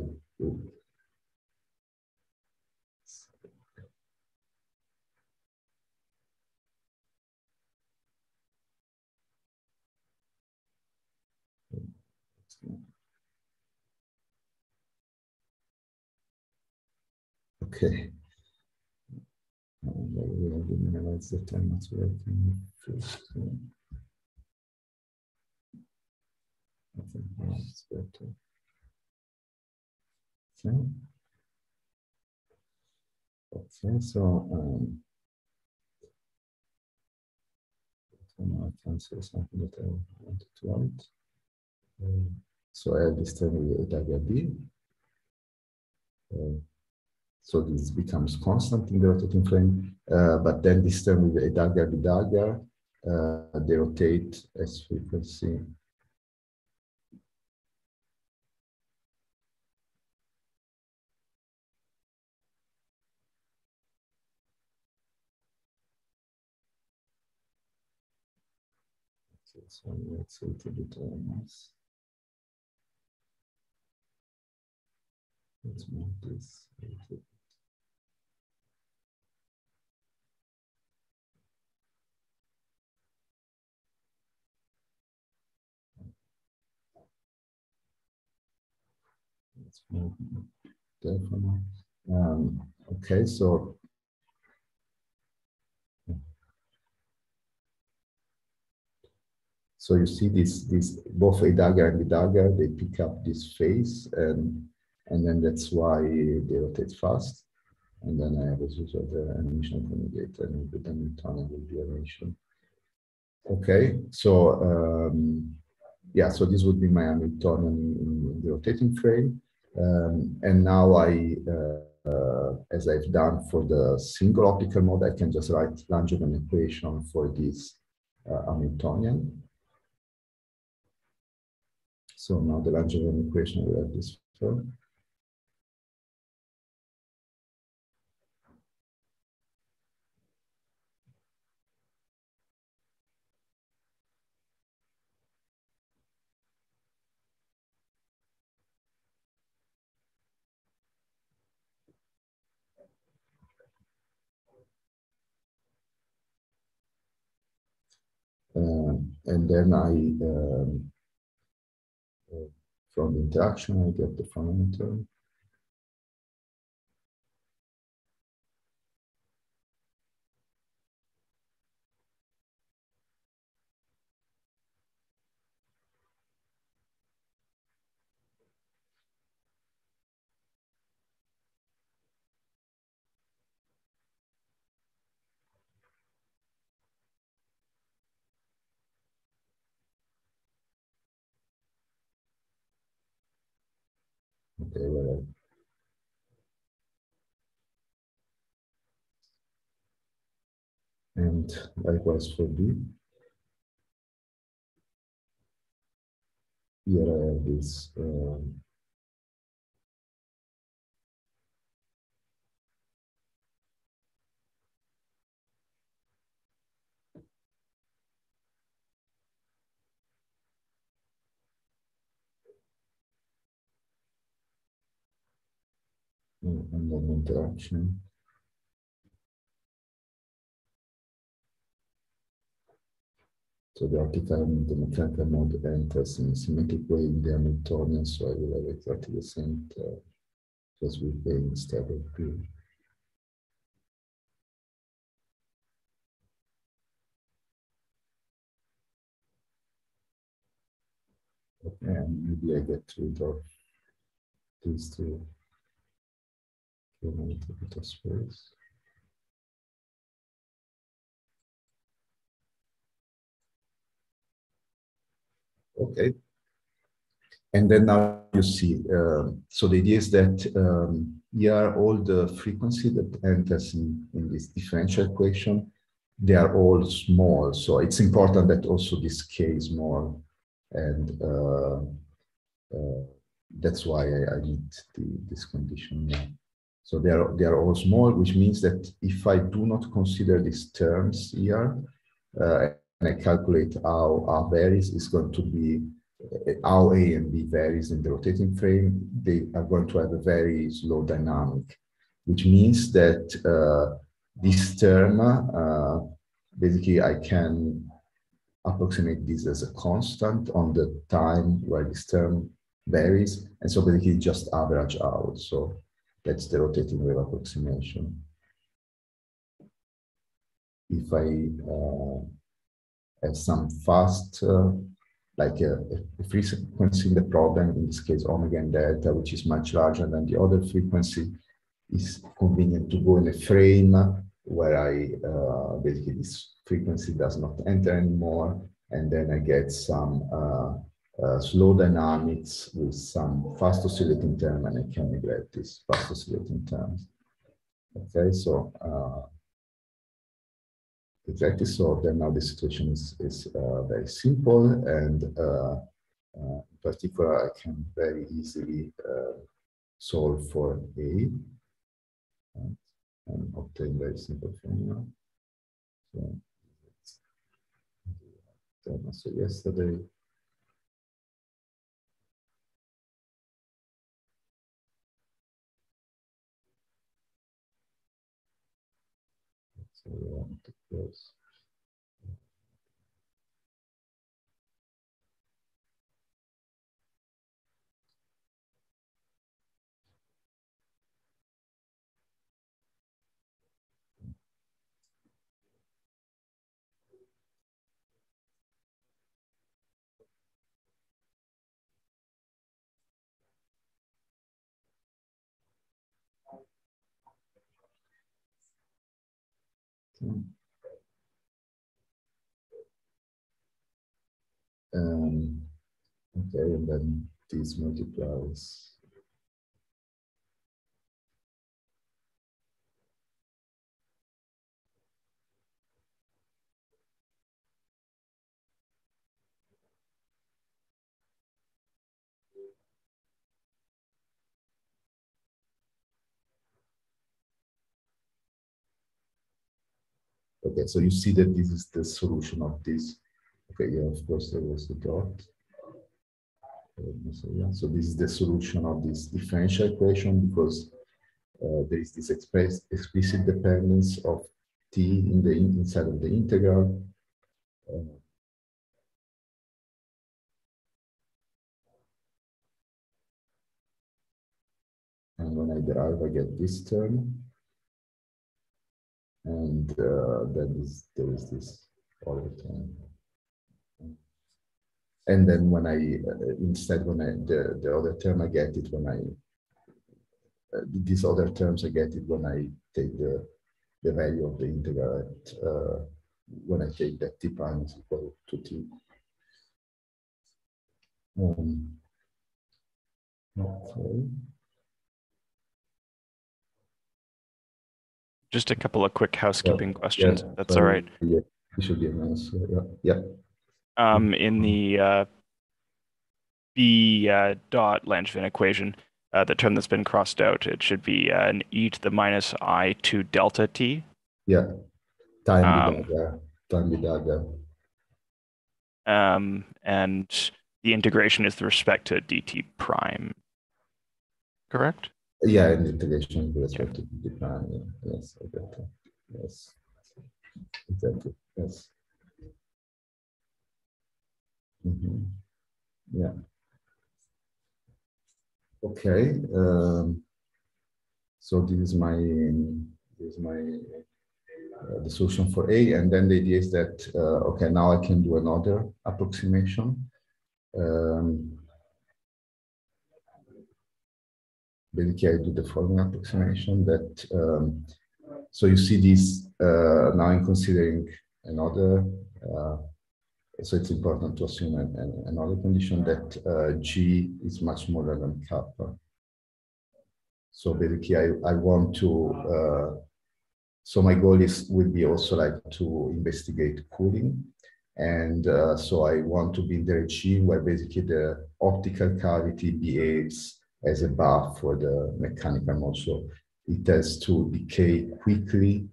Okay. I will minimize the time as well. First, I think that's better. Okay. So um, I can say something that I wanted to write. Um, so I have this term with dagger B. Uh, so this becomes constant in the rotating frame, uh, but then this term with a dagger B dagger, uh, they rotate as frequency So let's see to determines. Let's move this. Let's move now. Um, okay, so So you see this, this both A dagger and dagger, they pick up this phase and and then that's why they rotate fast. And then I have as usual the Hermitian conjugate and with the Newtonian will be animation. Okay, so um, yeah, so this would be my Hamiltonian in, in the rotating frame. Um, and now I, uh, as I've done for the single optical mode, I can just write Langevin equation for this uh, Hamiltonian. So now the Langevin equation will have this form. Uh, and then I um, from the interaction, I get the fundamental. Okay, well, and likewise for B. Here I have this um, and then interaction. So the optical and the mechanical mode enters in a symmetric way in the Hamiltonian, so I will have exactly the same just with A instead of B. And maybe I get rid of these two a little bit of space. Okay. And then now you see, um, so the idea is that um, here all the frequency that enters in, in this differential equation, they are all small. So it's important that also this k is small. and uh, uh, that's why I, I need the, this condition. So they are, they are all small, which means that if I do not consider these terms here, uh, and I calculate how R varies, is going to be uh, how A and B varies in the rotating frame, they are going to have a very slow dynamic, which means that uh, this term, uh, basically I can approximate this as a constant on the time where this term varies. And so basically just average out. So that's the rotating wave approximation. If I uh, have some fast, uh, like a, a, frequency in the problem, in this case omega and delta, which is much larger than the other frequency, is convenient to go in a frame where I uh, basically this frequency does not enter anymore, and then I get some uh, uh, slow dynamics with some fast oscillating term, and I can neglect these fast oscillating terms. Okay, so uh, exactly so. Then now the situation is is uh, very simple, and uh, uh, in particular, I can very easily solve for A and, and obtain very simple formula. So, so yesterday. So we want to close. Um, okay, and then these multiplies. Okay, so you see that this is the solution of this. Okay, yeah, of course there was the dot. So, yeah, so this is the solution of this differential equation because uh, there is this express, explicit dependence of t in the inside of the integral. Uh, and when I derive, I get this term and uh, then there is this other term. And then when I, uh, instead when I, the, the other term, I get it when I, uh, these other terms, I get it when I take the, the value of the integral at, uh, when I take that t prime is equal to t. Um, okay. Just a couple of quick housekeeping yeah, questions. Yeah, that's all right. Yeah, it should be an answer. Yeah. yeah. Um, in the uh, B uh, dot Langevin equation, uh, the term that's been crossed out, it should be uh, an e to the minus i to delta t. Yeah. Time um, data. Time data. Um, and the integration is with respect to dt prime. Correct? Yeah, and integration with respect to prime. Yeah. Yes, that. Yes. Exactly. Yes. Mm -hmm. Yeah. Okay. Um, so this is my this is my uh, the solution for A, and then the idea is that uh, okay, now I can do another approximation. Um, basically, I do the following approximation that um, so you see this uh, now I'm considering another uh, so it's important to assume an, an, another condition that uh, G is much smaller than kappa. So basically, I, I want to, uh, so my goal is would be also like to investigate cooling. And uh, so I want to be in the regime where basically the optical cavity behaves as a bath for the mechanical. So it has to decay quickly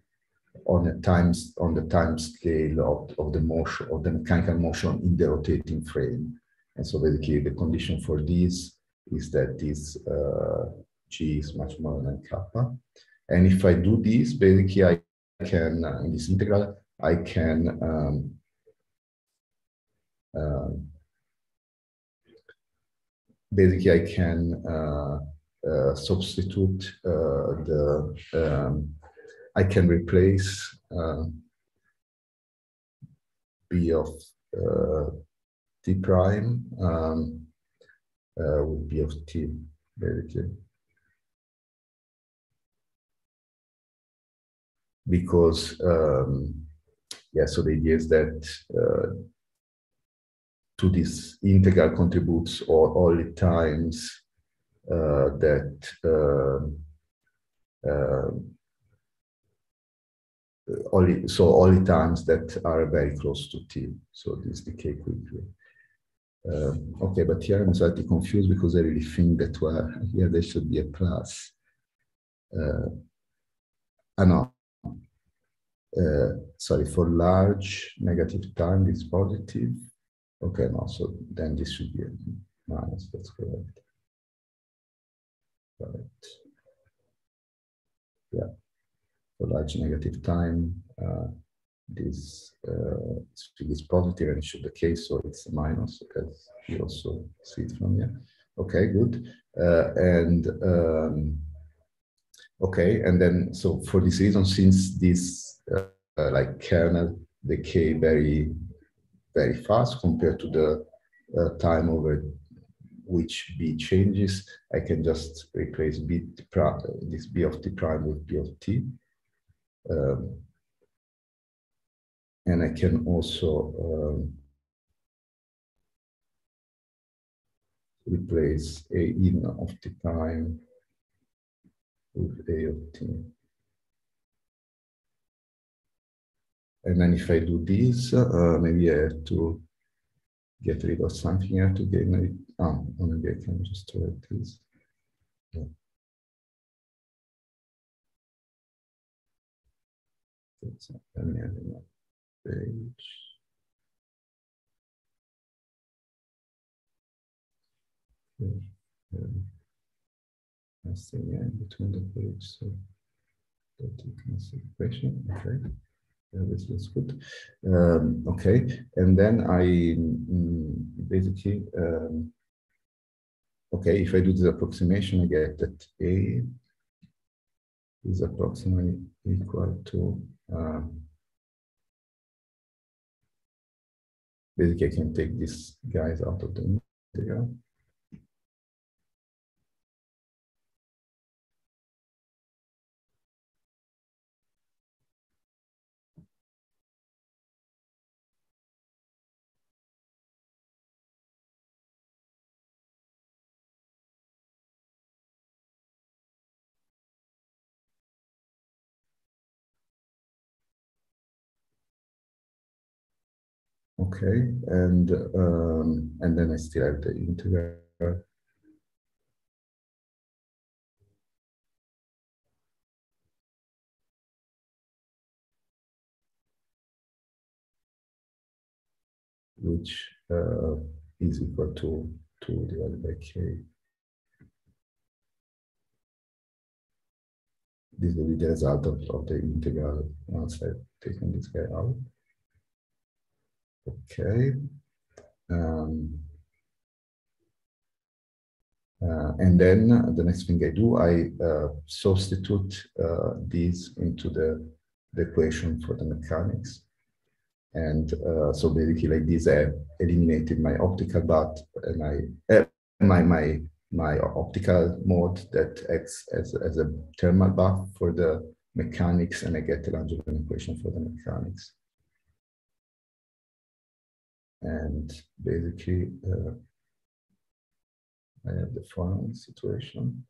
on the times on the time scale of, of the motion of the mechanical motion in the rotating frame. And so basically the condition for this is that this uh, G is much more than kappa. And if I do this, basically I can, uh, in this integral, I can um, uh, basically I can uh, uh, substitute uh, the um, I can replace uh, b of t prime um, with b of t, basically. Because, um, yeah, so the idea is that uh, to this integral contributes all the times uh, that uh, uh, only so only times that are very close to t. So this decay quickly. Um, okay, but here I'm slightly confused because I really think that well, here there should be a plus. Uh, ah, no. Uh, sorry, for large negative time, it's positive. Okay, no, so then this should be a minus, that's correct. Right. Yeah for large negative time, uh, this uh, is positive and it should be the case, so it's a minus as you also see it from here. Okay, good. Uh, and um, okay, and then so for this reason, since this uh, like kernel decay very very fast compared to the uh, time over which b changes, I can just replace b this b of t prime with b of t. Um, and I can also um, replace A in of the time with A of t. And then if I do this, uh, maybe I have to get rid of something. I have to gain it. Oh, maybe I can just write this. Yeah. Amending page. Um, that's the end between the page, so that you can see the question. Okay. Yeah, this looks good. Um, okay, and then I mm, basically, um, okay, if I do this approximation, I get that A is approximately equal to um, basically, I can take these guys out of the integral. Okay, and um, and then I still have the integral. Which uh, is equal to 2 divided by k. This will be the result of, of the integral once I've taken this guy out. Okay. Um, uh, and then the next thing I do, I uh, substitute uh, these into the, the equation for the mechanics. And uh, so basically like this, I eliminated my optical bath and I, uh, my, my, my optical mode that acts as, as a thermal bath for the mechanics and I get the Langevin equation for the mechanics and basically uh, I have the following situation.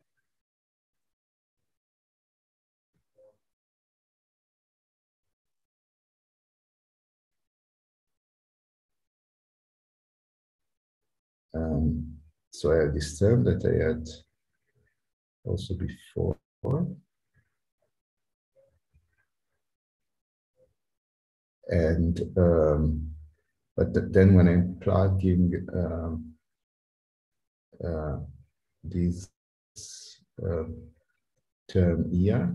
Um, so I have this term that I had also before. And um, but th then when I'm plugging um, uh, this uh, term here,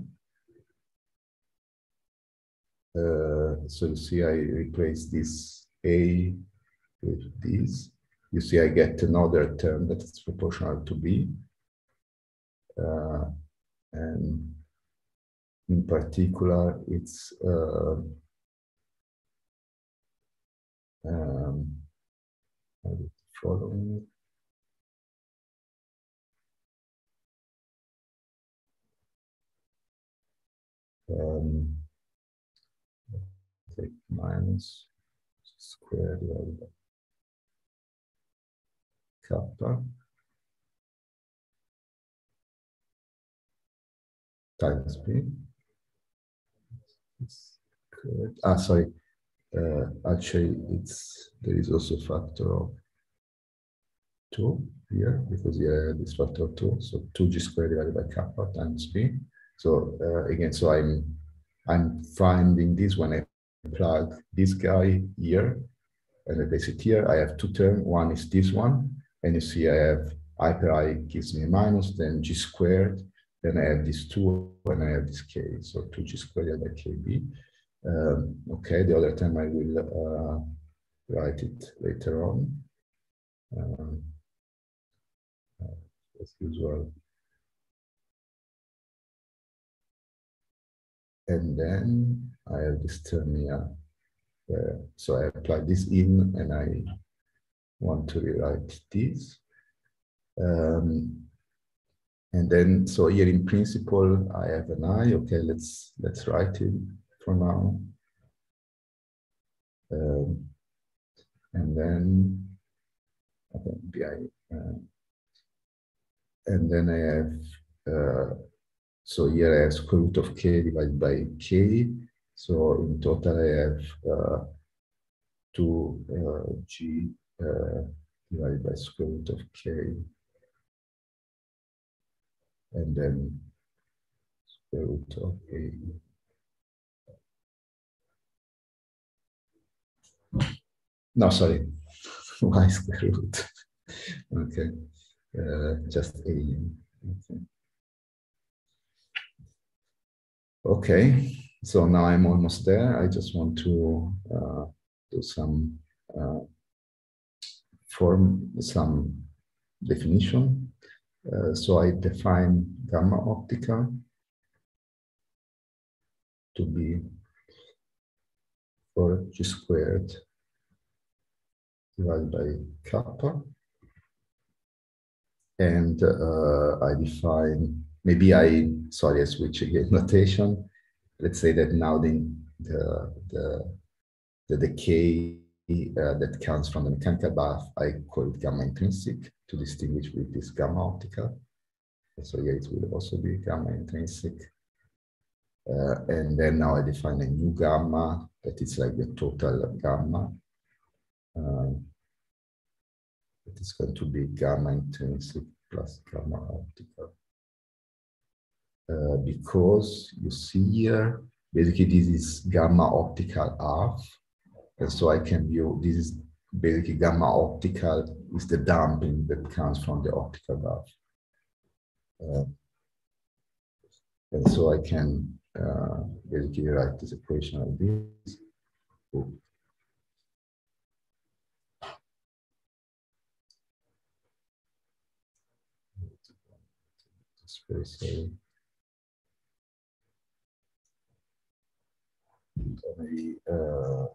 uh, so you see I replace this A with this. You see I get another term that is proportional to B. Uh, and in particular, it's uh, um, following um, take minus square divided by kappa times p. Correct. Ah, sorry. Uh, actually, it's there is also factor of two here because here this factor of two, so two g squared divided by kappa times p. So uh, again, so I'm I'm finding this when I plug this guy here and I place it here. I have two terms. One is this one, and you see I have i per i gives me minus, then g squared, then I have this two, and I have this k. So two g squared divided by kb. Um, okay, the other time I will uh, write it later on. Um, as usual. And then I have this term here. So I apply this in and I want to rewrite this. Um, and then, so here in principle, I have an i. Okay, let's let's write it for now. Um, and then, okay, bi, uh, and then I have uh, so here I have square root of k divided by k. So in total I have uh, 2 uh, uh, divided by square root of k. And then square root of a. No, sorry. Why square root? okay. Uh, just a. Okay. Okay, so now I'm almost there. I just want to uh, do some uh, form, some definition. Uh, so I define gamma optica to be 4g squared divided by kappa. And uh, I define maybe I, sorry, I switch again notation. Let's say that now the, the, the, the decay uh, that comes from the mechanical bath, I call it gamma intrinsic to distinguish with this gamma optical. So here it will also be gamma intrinsic. Uh, and then now I define a new gamma that is like the total gamma. Um, it is going to be gamma intrinsic plus gamma optical. Uh, because you see here, basically this is gamma optical half. And so I can view, this is basically gamma optical is the damping that comes from the optical bath. Uh, and so I can uh, basically write this equation like this. So maybe uh,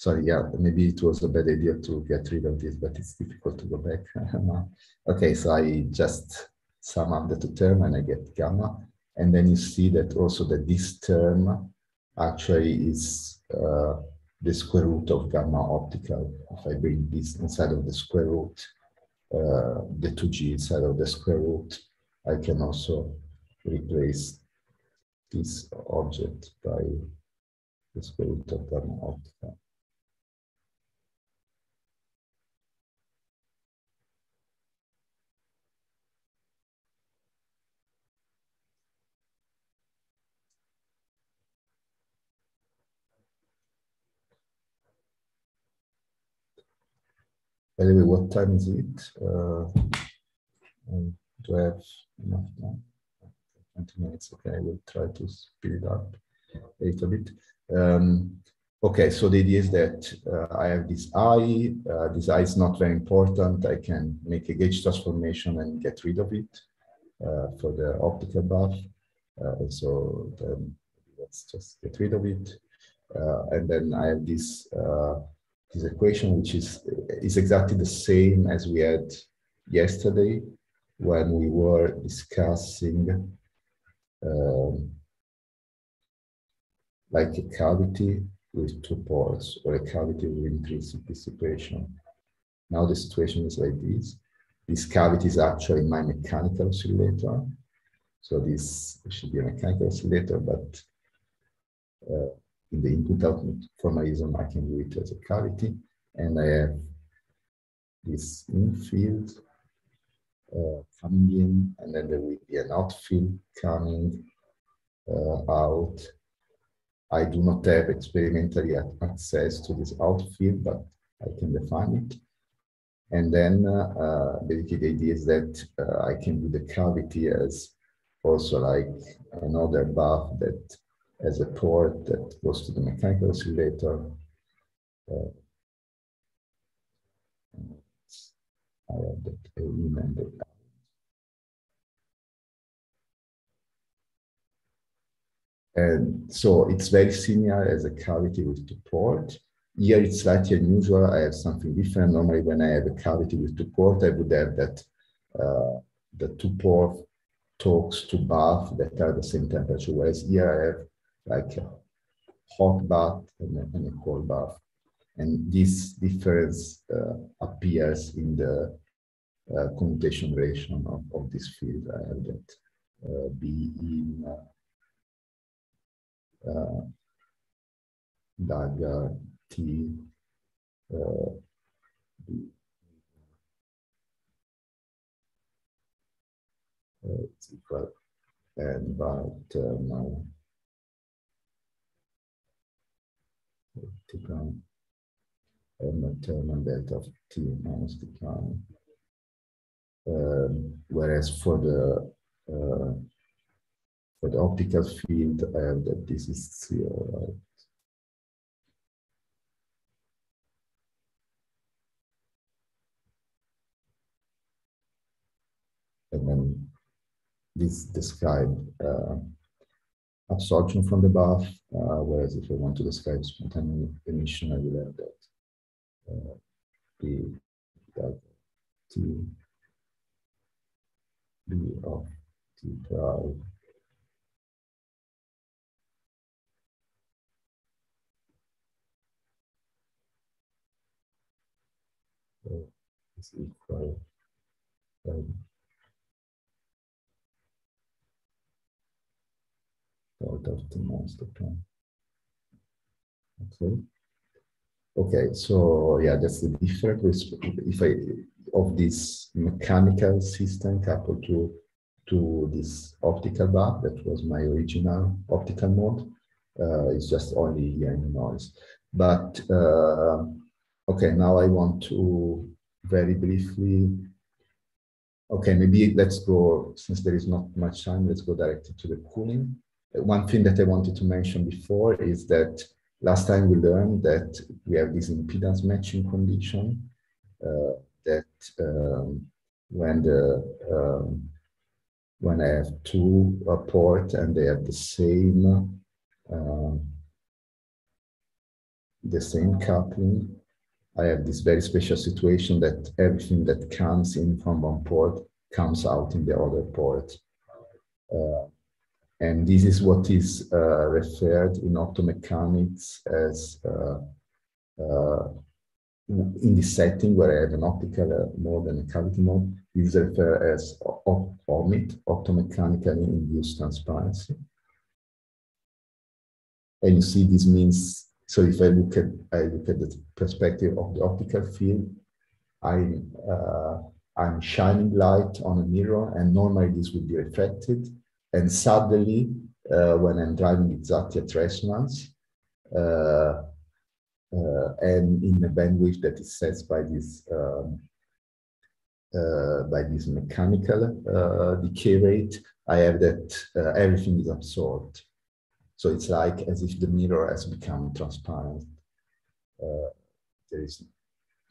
sorry, yeah, maybe it was a bad idea to get rid of this, but it's difficult to go back okay, so I just sum up the two term and I get gamma. And then you see that also that this term actually is uh, the square root of gamma optical. If I bring this inside of the square root, uh, the 2g inside of the square root, I can also replace this object by the square root of gamma optical. Anyway, what time is it? Uh, um, do I have enough time? 20 minutes. Okay, I will try to speed up a little bit. Um, okay, so the idea is that uh, I have this eye. Uh, this eye is not very important. I can make a gauge transformation and get rid of it uh, for the optical bath. Uh, so then let's just get rid of it. Uh, and then I have this this equation, which is, is exactly the same as we had yesterday when we were discussing um, like a cavity with two ports or a cavity with intrinsic dissipation. Now the situation is like this. This cavity is actually my mechanical oscillator. So this should be a mechanical oscillator, but uh, in the input output formalism, I can do it as a cavity. And I have this in field uh, coming in, and then there will be an outfield coming uh, out. I do not have experimentally access to this outfield, but I can define it. And then uh, uh basically the idea is that uh, I can do the cavity as also like another bath that as a port that goes to the mechanical oscillator. Uh, I have that and so it's very similar as a cavity with two ports. Here it's slightly unusual. I have something different. Normally when I have a cavity with two ports, I would have that uh, the two port talks to bath that are the same temperature. Whereas here I have like a hot bath and a, and a cold bath. And this difference uh, appears in the uh, commutation relation of, of this field. I have that uh, B in uh, dagger T uh, B. Uh, it's equal and but uh, now Tigram and the term delta of t minus t prime. Um, whereas for the uh, for the optical field, I have that this is zero, right? And then this describe uh, absorption from the bath, uh, whereas if I want to describe spontaneous emission, I will have that uh, be that T B of T prime is equal um, the master plan. Okay. Okay, so yeah, that's the difference if I of this mechanical system coupled to to this optical bath that was my original optical mode. Uh, it's just only hearing noise. But uh, okay, now I want to very briefly. Okay, maybe let's go since there is not much time. Let's go directly to the cooling one thing that I wanted to mention before is that last time we learned that we have this impedance matching condition uh, that um, when the um, when I have two uh, port and they have the same uh, the same coupling, I have this very special situation that everything that comes in from one port comes out in the other port. Uh, and this is what is uh, referred in optomechanics as uh, uh, in the setting where I have an optical uh, mode and a cavity mode, is referred as OMIT, optomechanically induced transparency. And you see this means, so if I look at, I look at the perspective of the optical field, I, uh, I'm shining light on a mirror and normally this would be reflected. And suddenly, uh, when I'm driving exactly at resonance, uh, uh, and in a bandwidth that is set by this um, uh, by this mechanical uh, decay rate, I have that everything is absorbed. So it's like as if the mirror has become transparent. There is,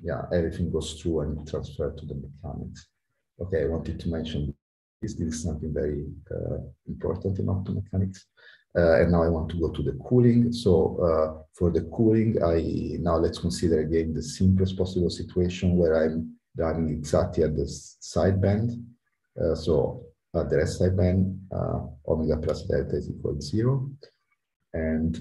yeah, everything goes through and transferred to the mechanics. Okay, I wanted to mention this. This is something very uh, important in optomechanics. Uh, and now I want to go to the cooling. So uh, for the cooling, I now let's consider again the simplest possible situation where I'm driving exactly at the sideband. Uh, so at the red sideband, uh, omega plus delta is equal to zero. And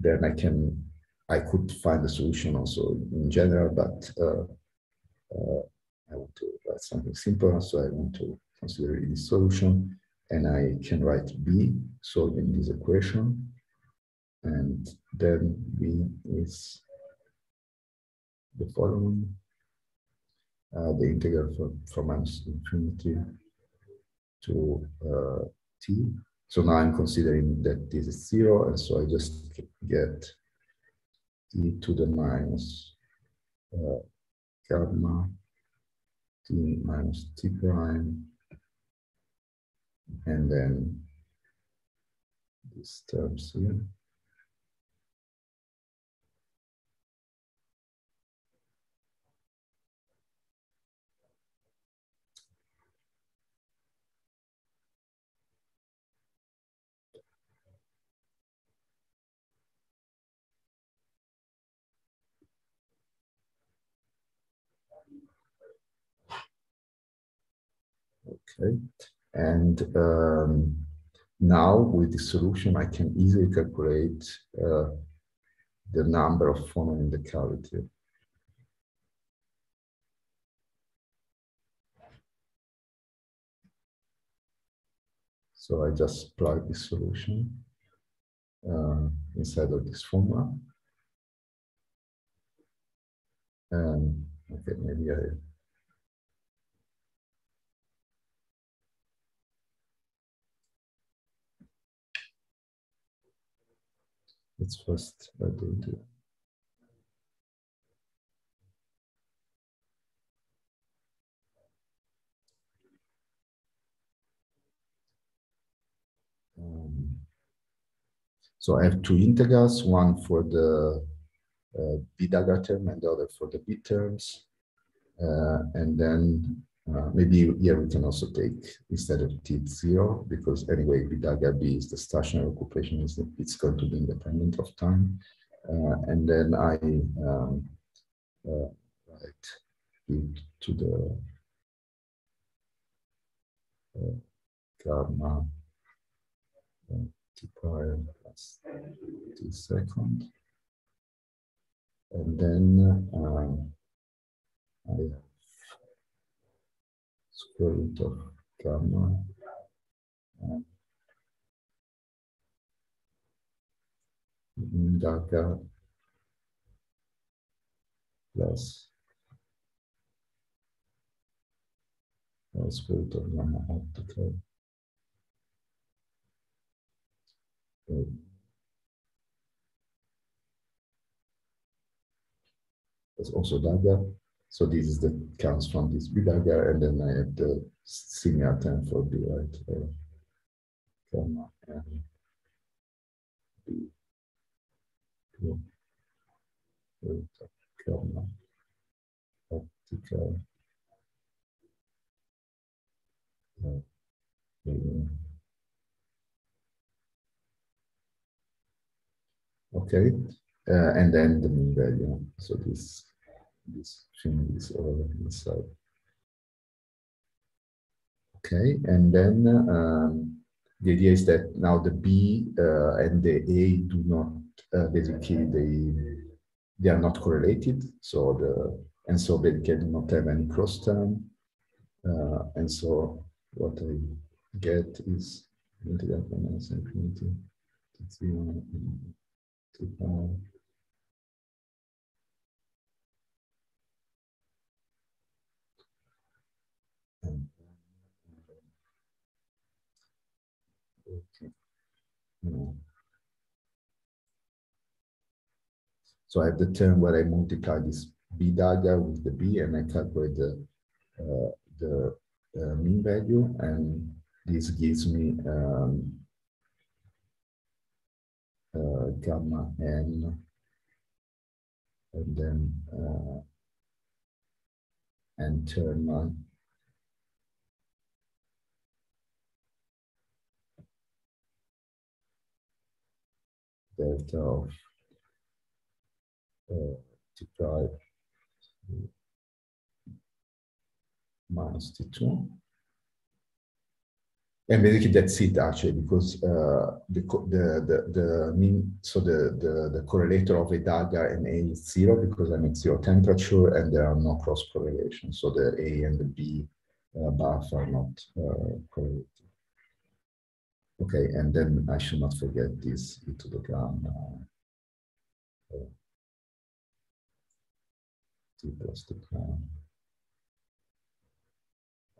then I can, I could find a solution also in general, but I want to write something simple. So I want to consider this solution and I can write B solving this equation. And then B is the following, uh, the integral from, from minus infinity to uh, t. So now I'm considering that this is zero, and so I just get e to the minus uh, gamma t minus t prime and then these terms here. Okay. And um, now with the solution, I can easily calculate uh, the number of phonon in the cavity. So I just plug this solution uh, inside of this formula. And okay, maybe I Let's first do. Um, so I have two integrals, one for the uh, B dagger term and the other for the B terms. Uh, and then uh, maybe here we can also take instead of t zero because anyway b dagger b is the stationary occupation is it's going to be independent of time. Uh, and then I um, uh, write it to the uh, gamma uh, t prime plus t second. And then um, I skirto tema. Daga plus skirto nama optica. Das ist auch so Daga. So this is the comes from this B and then I have the similar term for B, right? Uh, and okay, uh, and then the mean value. So this this thing is over inside. Okay, and then um, the idea is that now the B uh, and the A do not uh, basically they they are not correlated. So the and so they can not have any cross term. Uh, and so what I get is integral infinity to zero to pi. So I have the term where I multiply this b dagger with the b and I calculate the, uh, the uh, mean value and this gives me um, uh, gamma n and then uh, and thermal of uh, t minus t2. And basically that's it actually because uh, the, the, the, the mean, so the, the, the correlator of a dagger and A is zero because I'm at zero temperature and there are no cross correlations. So the A and the B uh, bath are not uh, correlated. Okay, and then I should not forget this e to the gamma uh, t plus the prime.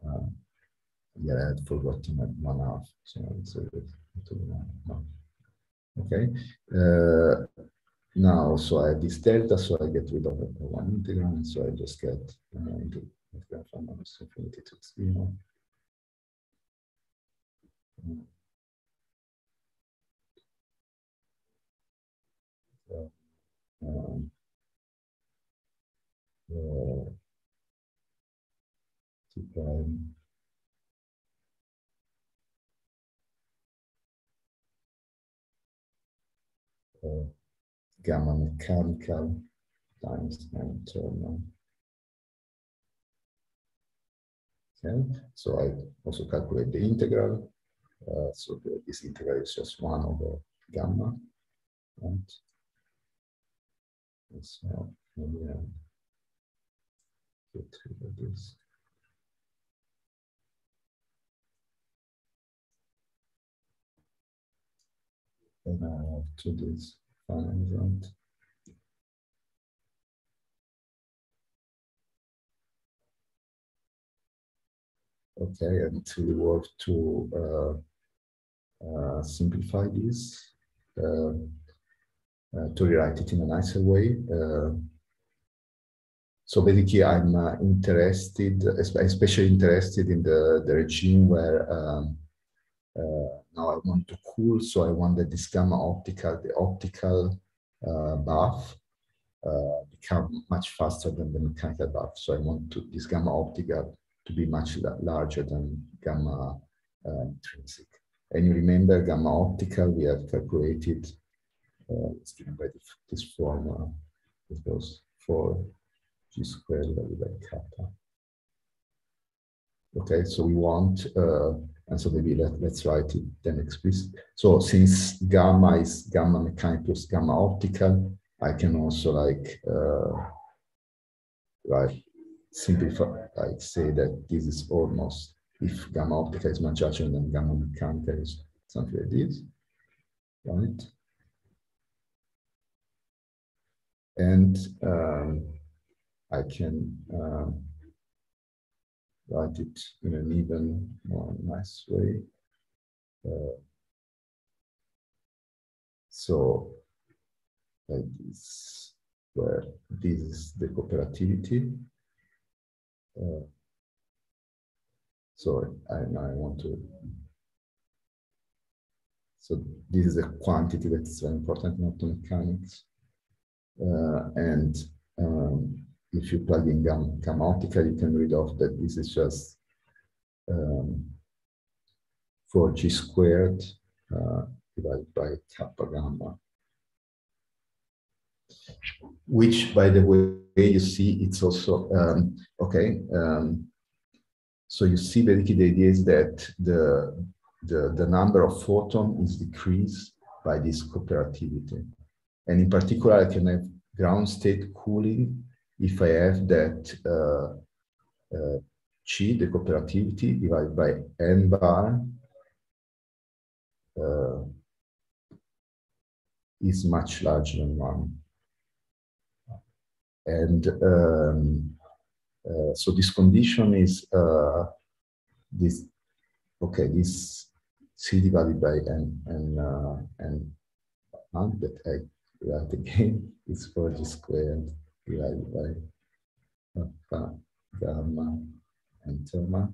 Uh, yeah, I had forgotten that one half, so it's a to the one. Okay. Uh, now, so I have this delta, so I get rid of the one integral, and so I just get uh, into minus infinity to zero. Um, uh, uh, gamma mechanical times m thermal. Okay, so I also calculate the integral. Uh, so this integral is just one over gamma? And so yeah, get rid of this. And I have to this. Okay, and to work to uh, uh, simplify this, uh, to rewrite it in a nicer way. Uh, so basically, I'm uh, interested, especially interested in the, the regime where um, uh, now I want to cool, so I want that this gamma optical, the optical uh, bath, uh, become much faster than the mechanical bath. So I want to, this gamma optical to be much larger than gamma uh, intrinsic. And you remember gamma optical, we have calculated, uh, it's given by this formula, it goes for g squared divided by kappa. Okay, so we want uh, and so maybe let, let's write it then explicit. So since gamma is gamma mechanical plus gamma optical, I can also like uh, like simplify, like say that this is almost if gamma optical is much larger than gamma mechanical is something like this, right? And um, I can um, write it in an even more nice way. Uh, so like this, where this is the cooperativity. Uh, so I, I want to, so this is a quantity that's very important in optomechanics. Uh, and um, if you plug in Gam Gamma Optica, you can read off that this is just um, 4g squared uh, divided by kappa gamma. Which, by the way, you see, it's also, um, okay, um, so you see basically the idea is that the, the, the number of photon is decreased by this cooperativity. And in particular, I can have ground state cooling if I have that uh, uh, the cooperativity, divided by n bar uh, is much larger than one. And um, uh, so this condition is uh, this, okay, this c divided by n and, uh, and one that I write again is 4g squared divided by alpha, gamma, and gamma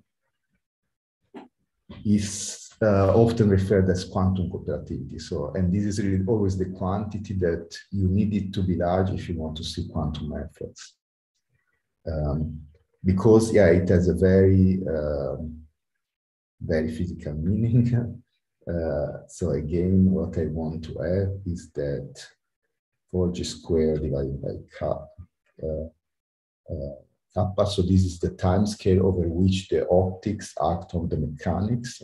is uh, often referred as quantum cooperativity. So, and this is really always the quantity that you need it to be large if you want to see quantum methods. Um, because, yeah, it has a very, um, very physical meaning. Uh, so again, what I want to add is that 4g squared divided by kappa. So this is the time scale over which the optics act on the mechanics.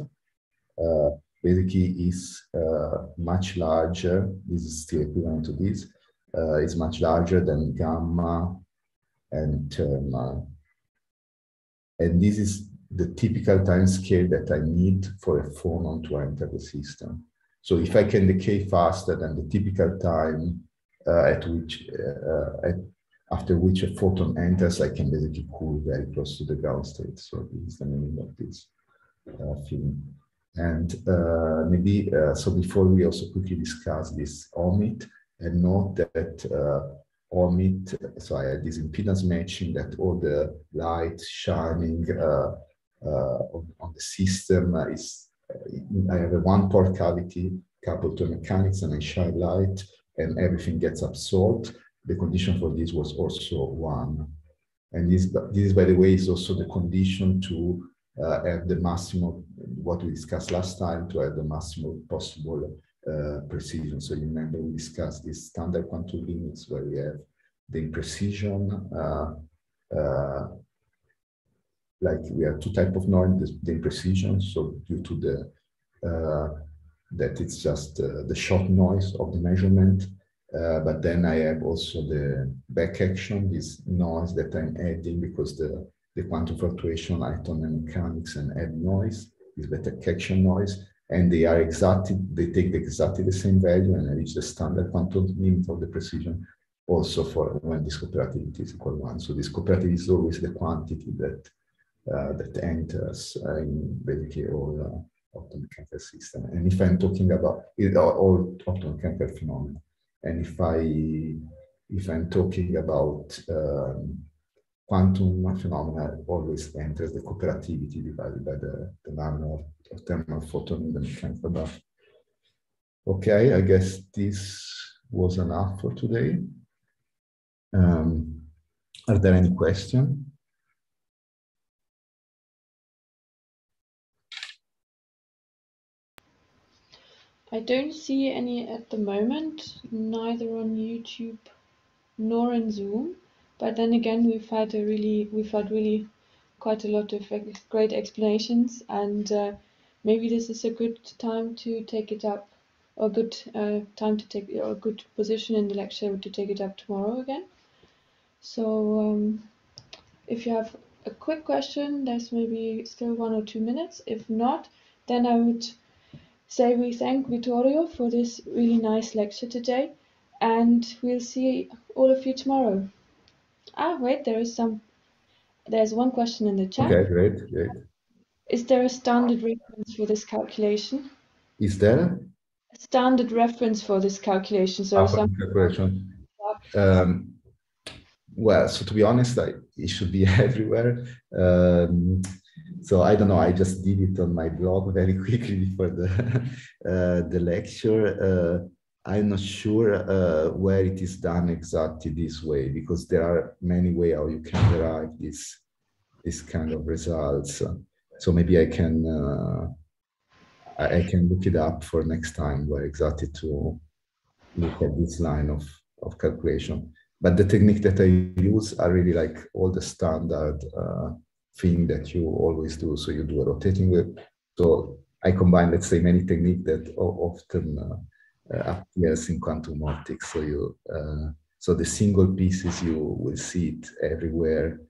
Uh, basically is uh, much larger. This is still equivalent to this. Uh, is much larger than gamma and thermal. And this is the typical time scale that I need for a phonon to enter the system. So if I can decay faster than the typical time at which uh, at, after which a photon enters, I can basically cool very close to the ground state. So this is the meaning of this uh, film. And uh, maybe, uh, so before we also quickly discuss this OMIT, and note that uh, OMIT, so I had this impedance matching that all the light shining uh, uh, on, the system is, I have a one port cavity coupled to mechanics and I shine light and everything gets absorbed. The condition for this was also one. And this, this by the way, is also the condition to uh, have the maximum, what we discussed last time, to have the maximum possible uh, precision. So you remember we discussed these standard quantum limits where we have the imprecision, uh, uh, like we have two type of noise, the, the imprecision, so due to the, uh, that it's just uh, the shot noise of the measurement, uh, but then I have also the back action, this noise that I'm adding because the, the quantum fluctuation act on the mechanics and add noise, is back action noise, and they are exactly, they take the exactly the same value and reach the standard quantum limit of the precision also for when this cooperativity is equal one. So this cooperativity is always the quantity that uh, that enters uh, in basically all uh, optomechanical system. And if I'm talking about all optomechanical phenomena, and if I if I'm talking about um, quantum phenomena, always enters the cooperativity divided by the, the number of of thermal photon in the mechanical buffer. Okay, I guess this was enough for today. Um, are there any questions? I don't see any at the moment, neither on YouTube nor in Zoom. But then again, we've had a really, we've had really quite a lot of great explanations, and uh, maybe this is a good time to take it up, or good uh, time to take, or a good position in the lecture to take it up tomorrow again. So, um, if you have a quick question, there's maybe still one or two minutes. If not, then I would say we thank Vittorio for this really nice lecture today, and we'll see all of you tomorrow. Ah, wait, there is some. There's one question in the chat. Okay, great, great. Is there a standard reference for this calculation? Is there a standard reference for this calculation? So ah, some calculation. Um, well, so to be honest, I, it should be everywhere. Um, so I don't know. I just did it on my blog very quickly before the uh, the lecture. Uh, I'm not sure uh, where it is done exactly this way because there are many ways how you can derive this this kind of results. So maybe I can uh, I, can look it up for next time where exactly to look at this line of of calculation. But the technique that I use are really like all the standard uh, thing that you always do. So you do a rotating wave. So I combine, let's say, many techniques that often uh, uh, appears in quantum optics. So you, uh, So the single pieces you will see it everywhere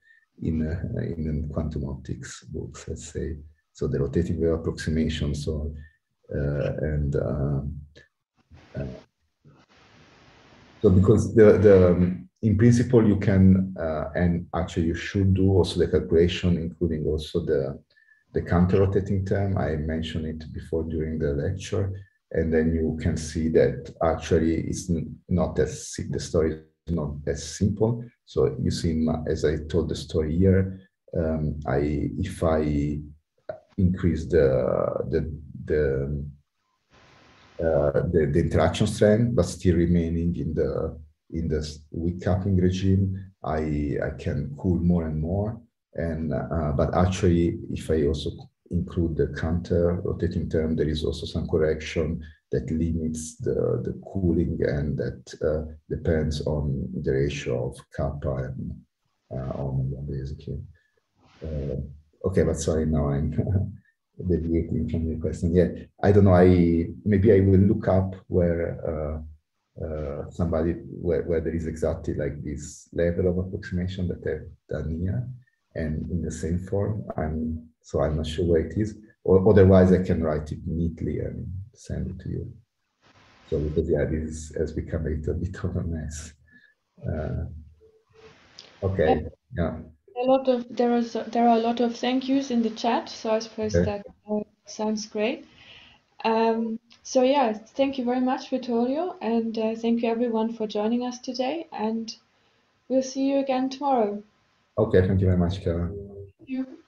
in uh, in quantum optics books, let's say. So the rotating wave approximation, so uh, and um, uh, so because the the um, in principle you can uh, and actually you should do also the calculation, including also the the counter-rotating term. I mentioned it before during the lecture, and then you can see that actually it's not as the story is not as simple. So you see, as I told the story here, um, I if I increase the the the, uh, the, the interaction strength, but still remaining in the in the weak coupling regime, I I can cool more and more. And uh, but actually, if I also include the counter rotating term, there is also some correction that limits the, the cooling and that uh, depends on the ratio of kappa and uh, omega, basically. Uh, okay, but sorry, now I'm deviating from your question. Yeah, I don't know. I maybe I will look up where uh, somebody where, where there is exactly like this level of approximation that I've done here and in the same form. I'm so I'm not sure where it is. Or otherwise, I can write it neatly and send it to you. So because yeah, this has become a little bit of a mess. Uh, okay, yeah. A lot of there is there are a lot of thank yous in the chat, so I suppose okay. that uh, sounds great. Um, so yeah, thank you very much, Vittorio, and uh, thank you everyone for joining us today. And we'll see you again tomorrow. Okay, thank you very much, Karen. Thank you.